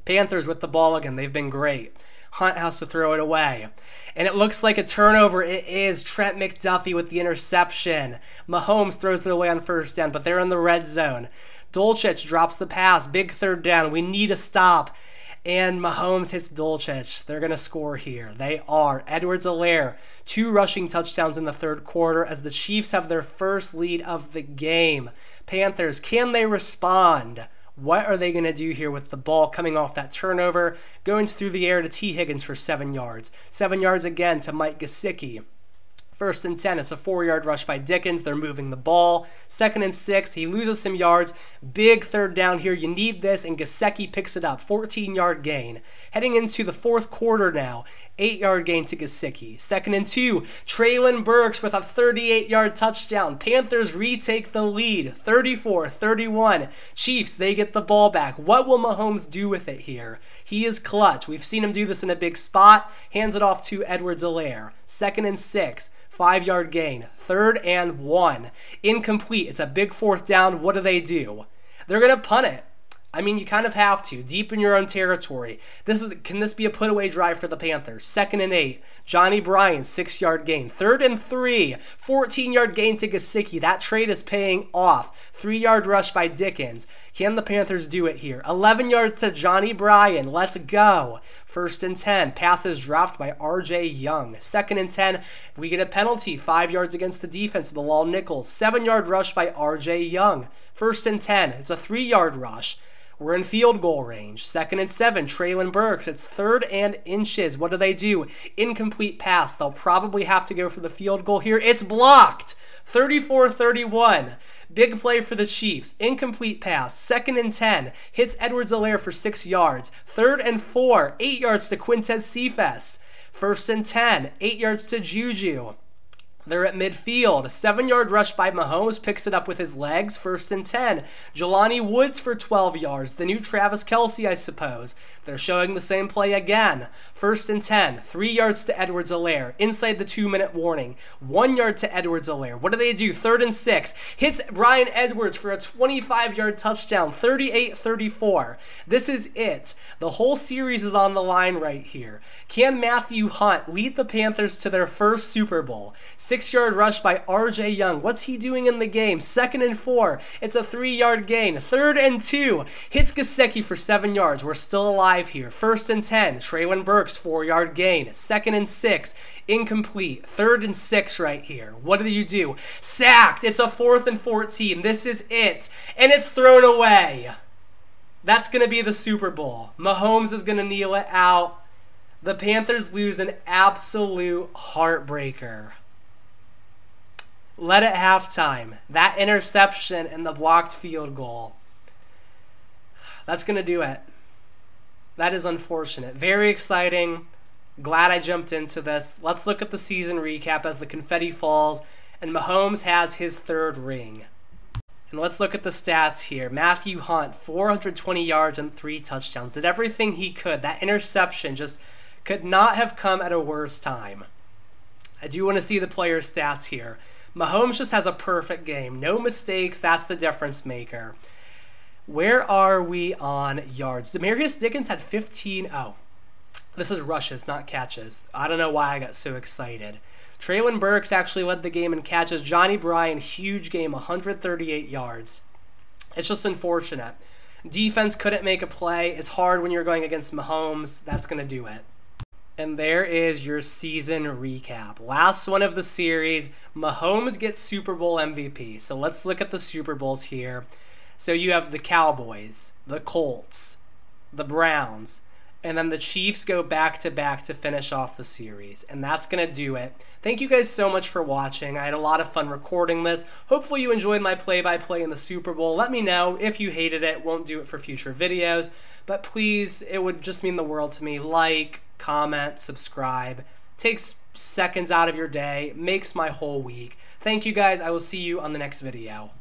Panthers with the ball again. They've been great. Hunt has to throw it away. And it looks like a turnover. It is Trent McDuffie with the interception. Mahomes throws it away on first down, but they're in the red zone. Dulcich drops the pass. Big third down. We need a stop. And Mahomes hits Dulcich. They're going to score here. They are. Edwards-Helaire, two rushing touchdowns in the third quarter as the Chiefs have their first lead of the game. Panthers, can they respond? What are they going to do here with the ball coming off that turnover, going through the air to Tee Higgins for seven yards? Seven yards again to Mike Gesicki. First and 10, it's a four yard rush by Dickens. They're moving the ball. Second and six, he loses some yards. Big third down here. You need this, and Gesicki picks it up. 14 yard gain. Heading into the fourth quarter now, eight yard gain to Gesicki. Second and two, Treylon Burks with a 38 yard touchdown. Panthers retake the lead, 34 31. Chiefs, they get the ball back. What will Mahomes do with it here? He is clutch. We've seen him do this in a big spot. Hands it off to Edwards-Helaire. Second and six five yard gain, third and one, incomplete. It's a big fourth down. What do they do? They're going to punt it. I mean, you kind of have to deep in your own territory. This is can this be a put away drive for the Panthers? Second and eight, Johnny Bryan six yard gain. Third and three, 14 yard gain to Gesicki. That trade is paying off. Three yard rush by Dickens. Can the Panthers do it here? 11 yards to Johnny Bryan. Let's go. First and 10. Passes dropped by RJ Young. Second and 10. We get a penalty. Five yards against the defense. Bilal Nichols. Seven yard rush by RJ Young. First and 10. It's a three yard rush. We're in field goal range. Second and seven, Treylon Burks. It's third and inches. What do they do? Incomplete pass. They'll probably have to go for the field goal here. It's blocked. 34 31. Big play for the Chiefs. Incomplete pass. Second and 10. Hits Edwards Helaire for six yards. Third and four. Eight yards to Quintez Cephas. First and 10. Eight yards to Juju. They're at midfield. Seven yard rush by Mahomes picks it up with his legs. First and 10. Jelani Woods for 12 yards. The new Travis Kelce, I suppose. They're showing the same play again. First and 10. Three yards to Edwards Helaire. Inside the two minute warning. One yard to Edwards Helaire. What do they do? Third and six. Hits Bryan Edwards for a 25 yard touchdown. 38 34. This is it. The whole series is on the line right here. Can Matthew Hunt lead the Panthers to their first Super Bowl? Six yard rush by RJ Young. What's he doing in the game? Second and four. It's a three yard gain. Third and two. Hits Gesicki for seven yards. We're still alive here. First and 10. Treylon Burks, four yard gain. Second and six. Incomplete. Third and six right here. What do you do? Sacked. It's a fourth and 14. This is it. And it's thrown away. That's going to be the Super Bowl. Mahomes is going to kneel it out. The Panthers lose an absolute heartbreaker led at halftime. That interception and the blocked field goal. That's going to do it. That is unfortunate. Very exciting. Glad I jumped into this. Let's look at the season recap as the confetti falls and Mahomes has his third ring. And let's look at the stats here. Matthew Hunt, 420 yards and three touchdowns. Did everything he could. That interception just could not have come at a worse time. I do want to see the player stats here. Mahomes just has a perfect game. No mistakes. That's the difference maker. Where are we on yards? Demarius Dickens had 15. Oh, this is rushes, not catches. I don't know why I got so excited. Treylon Burks actually led the game in catches. Johnny Bryan, huge game, 138 yards. It's just unfortunate. Defense couldn't make a play. It's hard when you're going against Mahomes. That's going to do it. And there is your season recap. Last one of the series. Mahomes gets Super Bowl MVP. So let's look at the Super Bowls here. So you have the Cowboys, the Colts, the Browns, and then the Chiefs go back to back to finish off the series. And that's going to do it. Thank you guys so much for watching. I had a lot of fun recording this. Hopefully you enjoyed my play-by-play in the Super Bowl. Let me know if you hated it. Won't do it for future videos. But please, it would just mean the world to me. Like, comment, subscribe. Takes seconds out of your day, makes my whole week. Thank you guys. I will see you on the next video.